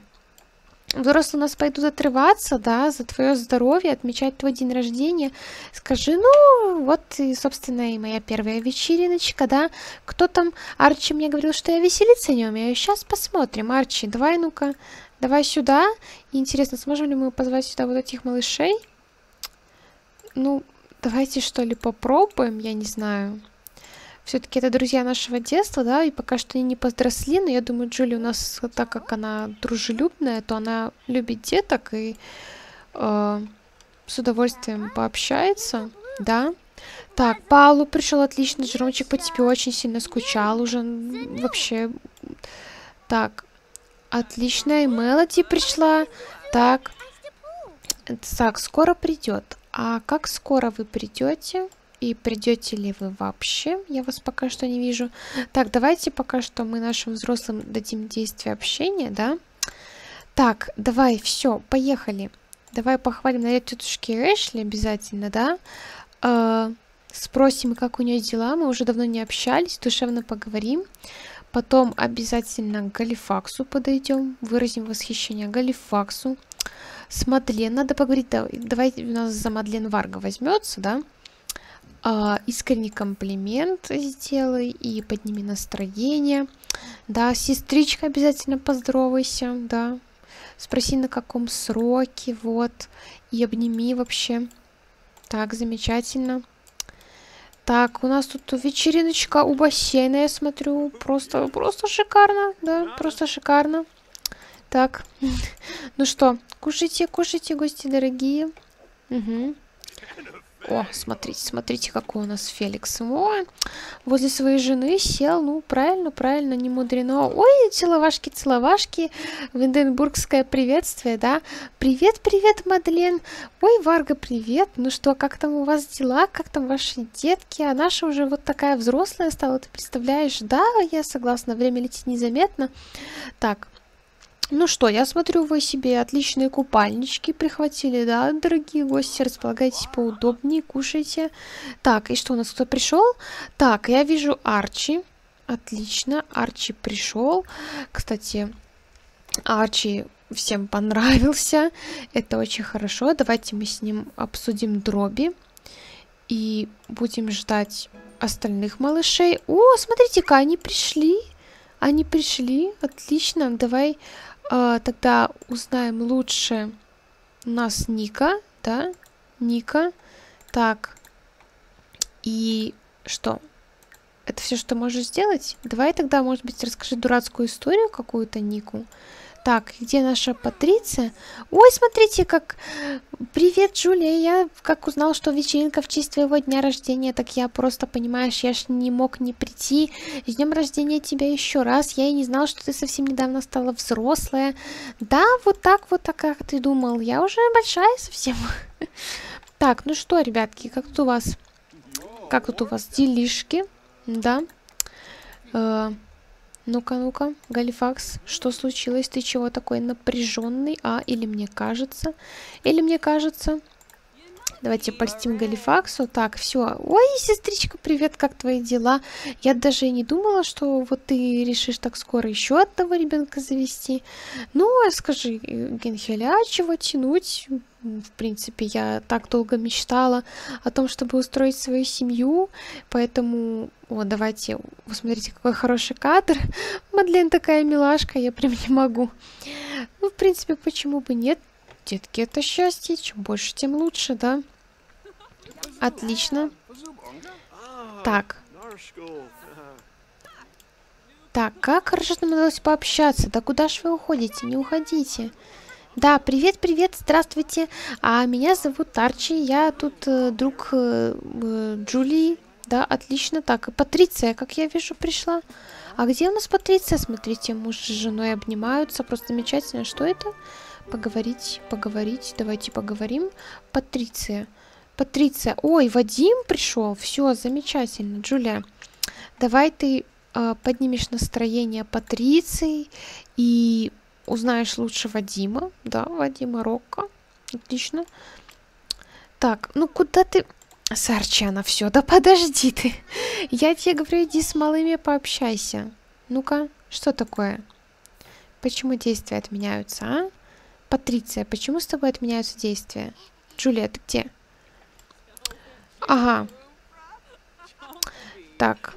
взрослые у нас пойдут отрываться, да, за твое здоровье, отмечать твой день рождения. Скажи, ну, вот, и, собственно, и моя первая вечериночка, да. Кто там? Арчи мне говорил, что я веселиться не умею. Сейчас посмотрим. Арчи, давай, ну-ка, давай сюда. Интересно, сможем ли мы позвать сюда вот этих малышей? Ну, давайте что ли попробуем, я не знаю. Все-таки это друзья нашего детства, да, и пока что они не подросли, но я думаю, Джули у нас, так как она дружелюбная, то она любит деток и э, с удовольствием пообщается, да. Так, Паулу пришел отлично, Джеромчик по тебе очень сильно скучал уже, вообще. Так, отлично, и Мелоди пришла. Так, так, скоро придет. А как скоро вы придете? И придете ли вы вообще? Я вас пока что не вижу. Так, давайте пока что мы нашим взрослым дадим действие общения, да? Так, давай, все, поехали. Давай похвалим наряд тетушки Эшли обязательно, да? Э, спросим, как у нее дела. Мы уже давно не общались, душевно поговорим. Потом обязательно к Галифаксу подойдем, выразим восхищение Галифаксу. С Мадлен надо поговорить. Да, давайте у нас за Мадлен Варга возьмется, да? А, искренний комплимент сделай и подними настроение. Да, сестричка обязательно поздоровайся, да. Спроси, на каком сроке, вот. И обними вообще. Так, замечательно. Так, у нас тут вечериночка у бассейна, я смотрю. Просто, просто шикарно, да, просто шикарно. Так, ну что, кушайте, кушайте, гости дорогие. Угу. О, смотрите, смотрите, какой у нас Феликс. О, возле своей жены сел, ну, правильно, правильно, не мудрено. Ой, целовашки, целовашки, Винденбургское приветствие, да. Привет, привет, Мадлен. Ой, Варга, привет. Ну что, как там у вас дела, как там ваши детки? А наша уже вот такая взрослая стала, ты представляешь? Да, я согласна, время летит незаметно. Так, ну что, я смотрю, вы себе отличные купальнички прихватили, да, дорогие гости, располагайтесь поудобнее, кушайте. Так, и что у нас, кто пришел? Так, я вижу Арчи, отлично, Арчи пришел. Кстати, Арчи всем понравился, это очень хорошо. Давайте мы с ним обсудим дроби и будем ждать остальных малышей. О, смотрите-ка, они пришли. Они пришли, отлично. Давай а, тогда узнаем лучше у нас Ника, да? Ника. Так. И что? Это все, что можешь сделать? Давай тогда, может быть, расскажи дурацкую историю какую-то Нику. Так, где наша Патриция? Ой, смотрите, как... Привет, Джулия. Я как узнал, что вечеринка в честь твоего дня рождения, так я просто, понимаешь, я ж не мог не прийти. С днем рождения тебя еще раз. Я и не знал, что ты совсем недавно стала взрослая. Да, вот так вот, так как ты думал. Я уже большая совсем. Так, ну что, ребятки, как тут у вас... Как тут у вас делишки? Да. Ну-ка, ну-ка, Галифакс, что случилось? Ты чего такой напряженный? А, или мне кажется? Или мне кажется? Давайте польстим Галифаксу. Так, все. Ой, сестричка, привет, как твои дела? Я даже и не думала, что вот ты решишь так скоро еще одного ребенка завести. Ну, а скажи, Генхеля, а чего тянуть? В принципе, я так долго мечтала о том, чтобы устроить свою семью, поэтому, вот, давайте, вы смотрите, какой хороший кадр. Мадлен такая милашка, я прям не могу. Ну, в принципе, почему бы нет? Детки, это счастье, чем больше, тем лучше, да? Отлично. Так. Так, как хорошо нам удалось пообщаться. Да куда же вы уходите? Не уходите. Да, привет, привет, здравствуйте. А меня зовут Арчи, я тут э, друг э, э, Джулии. Да, отлично. Так, и Патриция, как я вижу, пришла. А где у нас Патриция? Смотрите, муж с женой обнимаются. Просто замечательно. Что это? Поговорить, поговорить. Давайте поговорим. Патриция. Патриция. Ой, Вадим пришел. Все, замечательно. Джулия, давай ты э, поднимешь настроение Патриции и узнаешь лучше Вадима. Да, Вадима Рокко. Отлично. Так, ну куда ты... Сарчана, все, да подожди ты. Я тебе говорю, иди с малыми пообщайся. Ну-ка, что такое? Почему действия отменяются, а? Патриция, почему с тобой отменяются действия? Джулия, ты где? Ага. Так.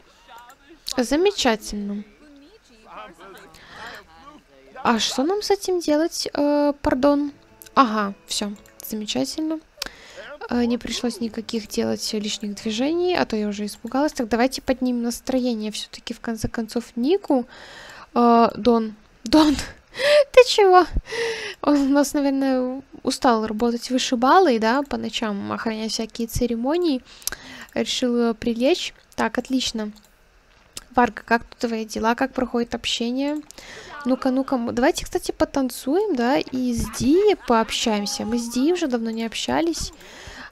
Замечательно. А что нам с этим делать? Э, пардон. Ага, все. Замечательно. Э, не пришлось никаких делать лишних движений, а то я уже испугалась. Так, давайте поднимем настроение все-таки, в конце концов, Нику. Э, Дон. Дон. Ты чего? Он у нас, наверное, устал работать вышибалой, да, по ночам, охранять всякие церемонии. Решил прилечь. Так, отлично. Варга, как тут твои дела? Как проходит общение? Ну-ка, ну-ка. Давайте, кстати, потанцуем, да, и с Ди пообщаемся. Мы с Ди уже давно не общались.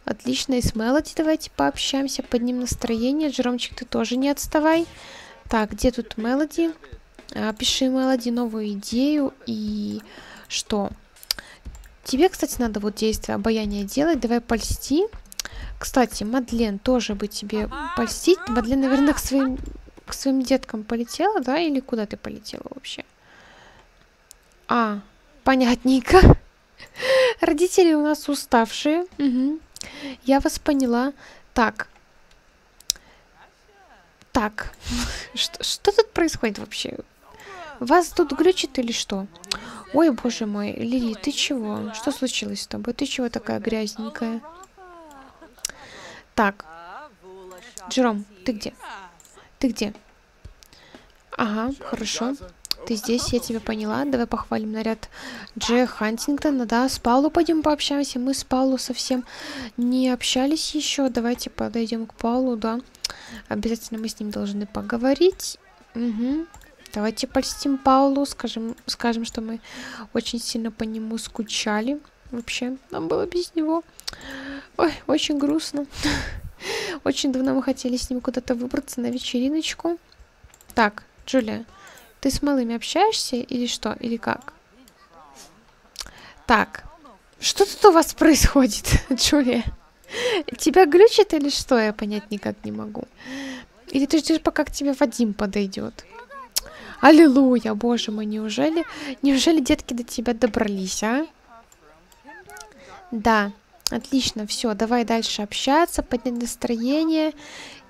Отлично, и с Мелоди давайте пообщаемся, подним настроение. Джеромчик, ты тоже не отставай. Так, где тут Мелоди? А, пиши Мелоди новую идею и что? Тебе, кстати, надо вот действие обаяния делать. Давай польсти. Кстати, Мадлен тоже бы тебе польстить. Мадлен, наверное, к своим, к своим деткам полетела, да? Или куда ты полетела вообще? А, понятненько. Родители у нас уставшие. Угу. Я вас поняла. Так. Так. Что, что тут происходит вообще? Вас тут глючит или что? Ой, боже мой, Лили, ты чего? Что случилось с тобой? Ты чего такая грязненькая? Так. Джером, ты где? Ты где? Ага, хорошо. Ты здесь, я тебя поняла. Давай похвалим наряд Джея Хантингтона. Да, с Паулу пойдем пообщаемся. Мы с Паулу совсем не общались еще. Давайте подойдем к Паулу, да. Обязательно мы с ним должны поговорить. Угу. Давайте польстим Паулу, скажем, скажем, что мы очень сильно по нему скучали. Вообще, нам было без него. Ой, очень грустно. Очень давно мы хотели с ним куда-то выбраться на вечериночку. Так, Джулия, ты с малыми общаешься или что? Или как? Так, что тут у вас происходит, Джулия? Тебя глючит или что? Я понять никак не могу. Или ты ждешь, пока к тебе Вадим подойдет? Аллилуйя, боже мой, неужели, неужели детки до тебя добрались, а? Да, отлично, все, давай дальше общаться, поднять настроение.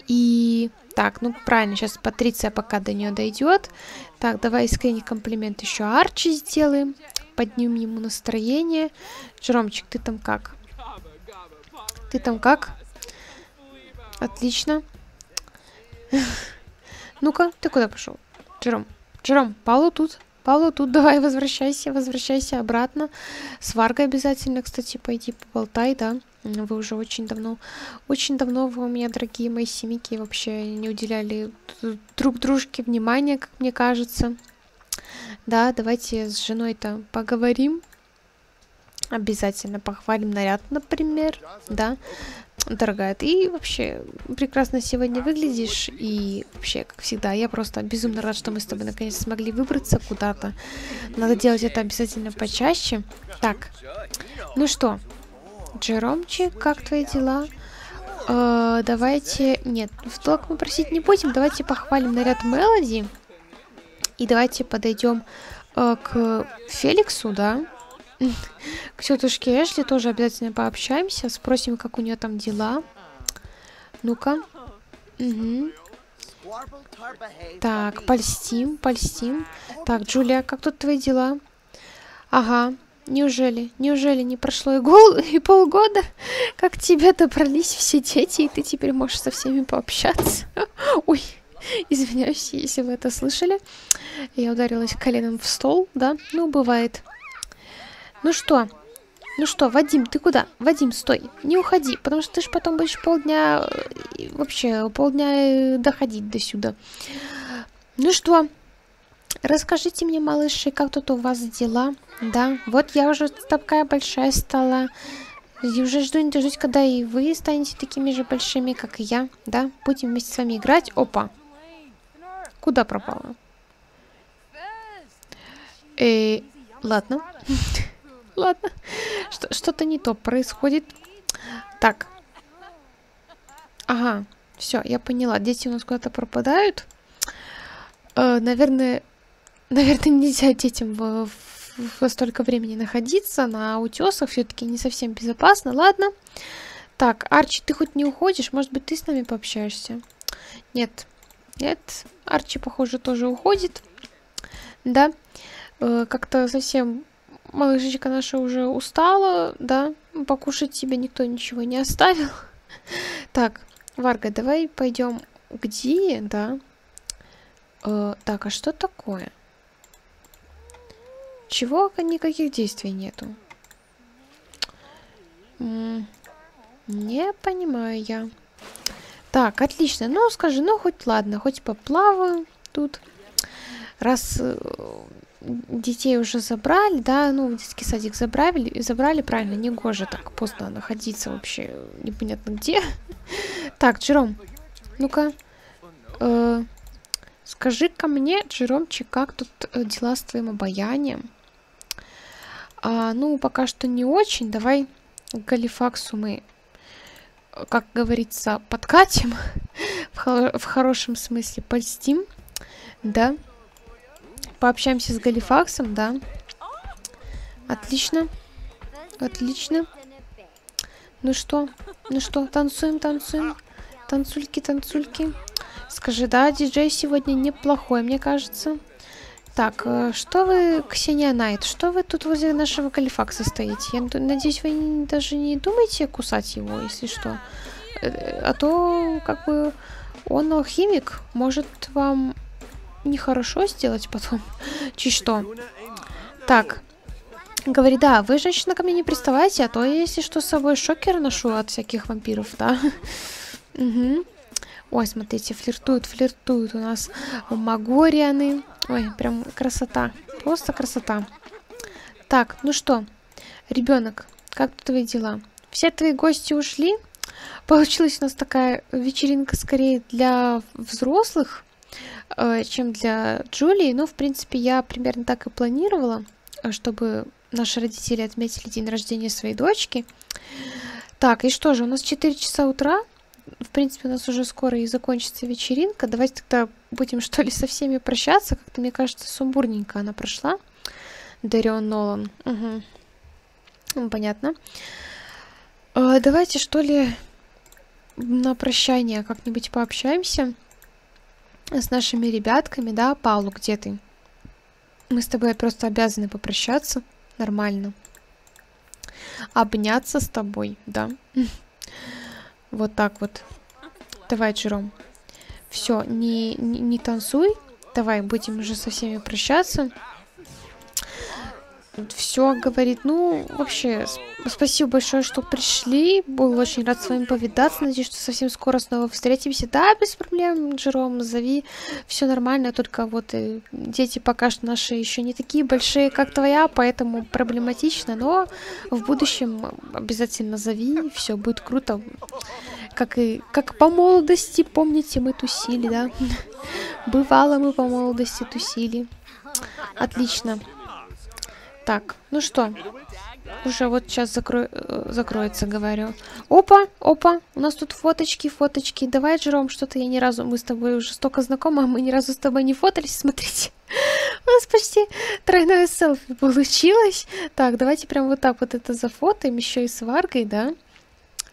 И так, ну правильно, сейчас Патриция пока до нее дойдет. Так, давай искренний комплимент еще Арчи сделаем. Поднимем ему настроение. Джеромчик, ты там как? Ты там как? Отлично. Ну-ка, ты куда пошел? Джером. Джером, Паулу тут. Пауло, тут давай возвращайся, возвращайся обратно. С Варгой обязательно, кстати, пойди поболтай, да. Вы уже очень давно, очень давно вы у меня, дорогие мои семейки, вообще не уделяли друг дружке внимания, как мне кажется. Да, давайте с женой-то поговорим. Обязательно похвалим наряд, например, да. Дорогая, ты вообще прекрасно сегодня выглядишь. И вообще, как всегда, я просто безумно рад, что мы с тобой наконец смогли выбраться куда-то. Надо делать это обязательно почаще. Так, ну что, Джеромчик, как твои дела? Э, давайте... Нет, в долг мы просить не будем. Давайте похвалим наряд Мелоди. И давайте подойдем э, к Феликсу, да? К тетушке Эшли тоже обязательно пообщаемся. Спросим, как у нее там дела. Ну-ка. Угу. Так, польстим, польстим. Так, Джулия, как тут твои дела? Ага, неужели, неужели не прошло и, гол, и полгода, как тебе добрались все дети, и ты теперь можешь со всеми пообщаться? Ой, извиняюсь, если вы это слышали. Я ударилась коленом в стол, да? Ну, бывает. Ну что? Ну что, Вадим, ты куда? Вадим, стой, не уходи, потому что ты же потом будешь полдня, э, вообще полдня э, доходить до сюда. Ну что, расскажите мне, малыши, как тут у вас дела? Да, вот я уже такая большая стала. И уже жду не дождусь, когда и вы станете такими же большими, как и я. Да, будем вместе с вами играть. Опа. Куда пропала? Э, ладно. Ладно. Что-то не то происходит. Так. Ага. Все, я поняла. Дети у нас куда-то пропадают. Э, наверное, наверное, нельзя детям в, в, в столько времени находиться на утесах. Все-таки не совсем безопасно. Ладно. Так, Арчи, ты хоть не уходишь? Может быть, ты с нами пообщаешься? Нет. Нет. Арчи, похоже, тоже уходит. Да. Э, Как-то совсем малышечка наша уже устала, да, покушать тебе никто ничего не оставил. Так, Варга, давай пойдем где, да? Э, так, а что такое? Чего никаких действий нету? Не понимаю я. Так, отлично. Ну, скажи, ну хоть ладно, хоть поплаваю тут. Раз э, детей уже забрали, да, ну, в детский садик забрали, забрали, правильно, не гоже так поздно находиться вообще непонятно где. Так, Джером, ну-ка, э, скажи-ка мне, Джеромчик, как тут э, дела с твоим обаянием? А, ну, пока что не очень, давай к Галифаксу мы, как говорится, подкатим, в, хо в хорошем смысле польстим, да, пообщаемся с Галифаксом, да. Отлично. Отлично. Ну что? Ну что, танцуем, танцуем. Танцульки, танцульки. Скажи, да, диджей сегодня неплохой, мне кажется. Так, э, что вы, Ксения Найт, что вы тут возле нашего Галифакса стоите? Я надеюсь, вы даже не думаете кусать его, если что. Э, а то, как бы, он алхимик, может вам нехорошо сделать потом. Чуть что. Так. Говорит, да, вы, женщина, ко мне не приставайте, а то я, если что, с собой шокер ношу от всяких вампиров, да. Угу. Ой, смотрите, флиртуют, флиртуют у нас Магорианы. Ой, прям красота. Просто красота. Так, ну что, ребенок, как тут твои дела? Все твои гости ушли? Получилась у нас такая вечеринка скорее для взрослых, чем для Джулии. Ну, в принципе, я примерно так и планировала, э, чтобы наши родители отметили день рождения своей дочки. Так, и что же, у нас 4 часа утра. В принципе, у нас уже скоро и закончится вечеринка. Давайте тогда будем, что ли, со всеми прощаться. Как-то, мне кажется, сумбурненько она прошла. Дарион Нолан. Угу. Ну, понятно. Э, давайте, что ли, на прощание как-нибудь пообщаемся с нашими ребятками, да, Паулу, где ты? Мы с тобой просто обязаны попрощаться нормально. Обняться с тобой, да. Вот так вот. Давай, Джером. Все, не, не, не танцуй. Давай, будем уже со всеми прощаться. Все говорит. Ну, вообще, спасибо большое, что пришли. Был очень рад с вами повидаться. Надеюсь, что совсем скоро снова встретимся. Да, без проблем, Джером, зови. Все нормально, только вот и дети пока что наши еще не такие большие, как твоя, поэтому проблематично. Но в будущем обязательно зови, все будет круто. Как и как по молодости, помните, мы тусили, да? Бывало мы по молодости тусили. Отлично. Так, ну что, уже вот сейчас закро... Э, закроется, говорю. Опа, опа, у нас тут фоточки, фоточки. Давай, Джером, что-то я ни разу... Мы с тобой уже столько знакомы, а мы ни разу с тобой не фотались. Смотрите, у нас почти тройное селфи получилось. Так, давайте прям вот так вот это зафотаем, еще и с Варгой, да?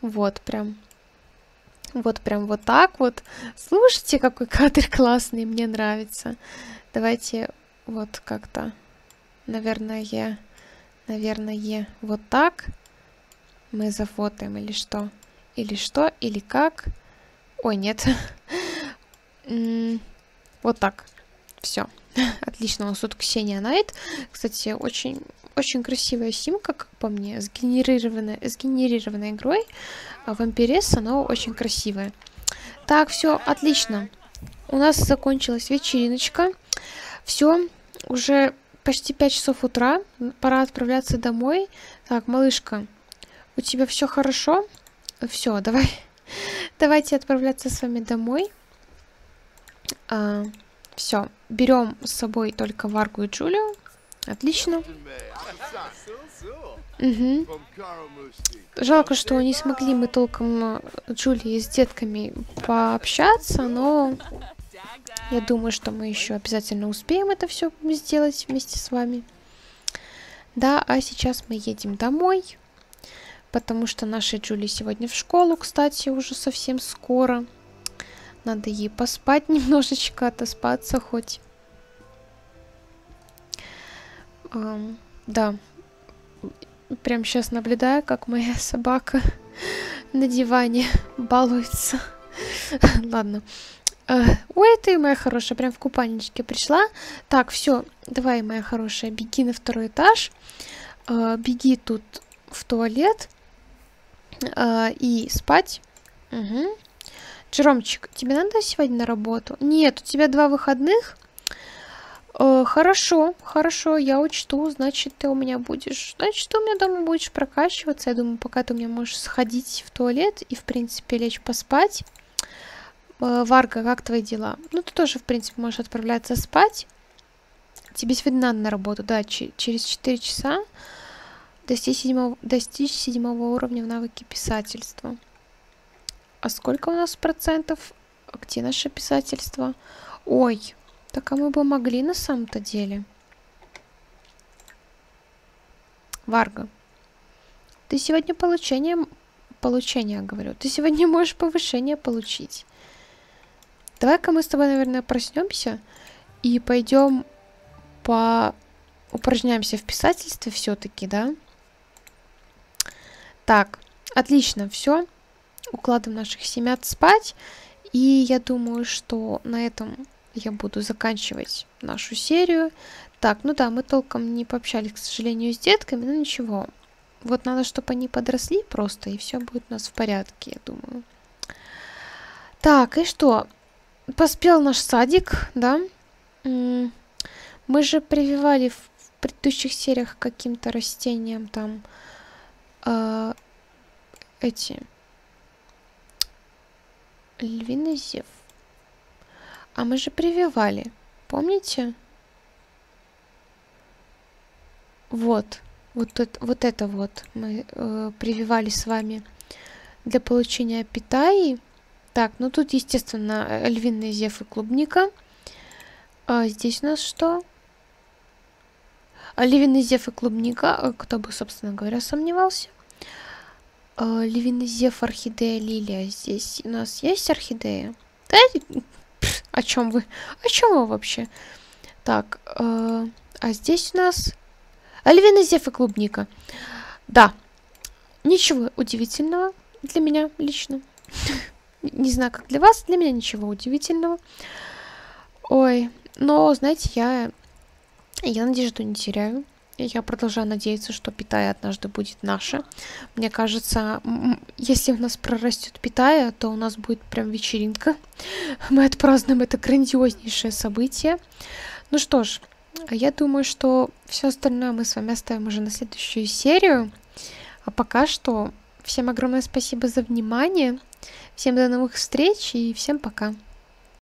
Вот, прям. Вот прям вот так вот. Слушайте, какой кадр классный, мне нравится. Давайте вот как-то наверное, наверное, вот так мы зафотаем или что? Или что? Или как? Ой, нет. вот так. Все. Отлично, у нас тут Ксения Найт. Кстати, очень, очень красивая симка, как по мне, сгенерированная, сгенерированной игрой. А Вампиресса, но очень красивая. Так, все, отлично. У нас закончилась вечериночка. Все, уже почти 5 часов утра, пора отправляться домой. Так, малышка, у тебя все хорошо? Все, давай, давайте отправляться с вами домой. А, все, берем с собой только Варгу и Джулию. Отлично. Угу. Жалко, что не смогли мы толком Джулии с детками пообщаться, но я думаю, что мы еще обязательно успеем это все сделать вместе с вами. Да, а сейчас мы едем домой, потому что нашей Джули сегодня в школу, кстати, уже совсем скоро. Надо ей поспать немножечко, отоспаться хоть. Um, да, прям сейчас наблюдаю, как моя собака на диване балуется. Ладно. Ой, ты, моя хорошая, прям в купальничке пришла. Так, все, давай, моя хорошая, беги на второй этаж. Э, беги тут в туалет. Э, и спать. Угу. Джеромчик, тебе надо сегодня на работу? Нет, у тебя два выходных. Э, хорошо, хорошо, я учту, значит, ты у меня будешь... Значит, ты у меня дома будешь прокачиваться. Я думаю, пока ты у меня можешь сходить в туалет и, в принципе, лечь поспать. Э, Варга, как твои дела? Ну, ты тоже, в принципе, можешь отправляться спать. Тебе сегодня надо на работу, да, через 4 часа достичь седьмого, достичь седьмого уровня в навыке писательства. А сколько у нас процентов? Где наше писательство? Ой, так а мы бы могли на самом-то деле. Варга, ты сегодня получение... Получение, говорю. Ты сегодня можешь повышение получить. Давай-ка мы с тобой, наверное, проснемся и пойдем по упражняемся в писательстве все-таки, да? Так, отлично, все. Укладываем наших семят спать. И я думаю, что на этом я буду заканчивать нашу серию. Так, ну да, мы толком не пообщались, к сожалению, с детками, но ничего. Вот надо, чтобы они подросли просто, и все будет у нас в порядке, я думаю. Так, и что? Поспел наш садик, да. Мы же прививали в предыдущих сериях каким-то растениям там э, эти львиный зев. А мы же прививали, помните? Вот, вот, это, вот это вот мы э, прививали с вами для получения питаи. Так, ну тут, естественно, э, львиный зев и клубника. А здесь у нас что? А, львиный зев и клубника. А, кто бы, собственно говоря, сомневался. А, львиный зев, орхидея, лилия. Здесь у нас есть орхидея? Да? О чем вы? О чем вы вообще? Так, а, а здесь у нас... А, львиный зев и клубника. Да. Ничего удивительного для меня лично. Не знаю, как для вас, для меня ничего удивительного. Ой, но, знаете, я, я надежду не теряю. я продолжаю надеяться, что Питая однажды будет наша. Мне кажется, если у нас прорастет Питая, то у нас будет прям вечеринка. Мы отпразднуем это грандиознейшее событие. Ну что ж, я думаю, что все остальное мы с вами оставим уже на следующую серию. А пока что всем огромное спасибо за внимание. Всем до новых встреч и всем пока.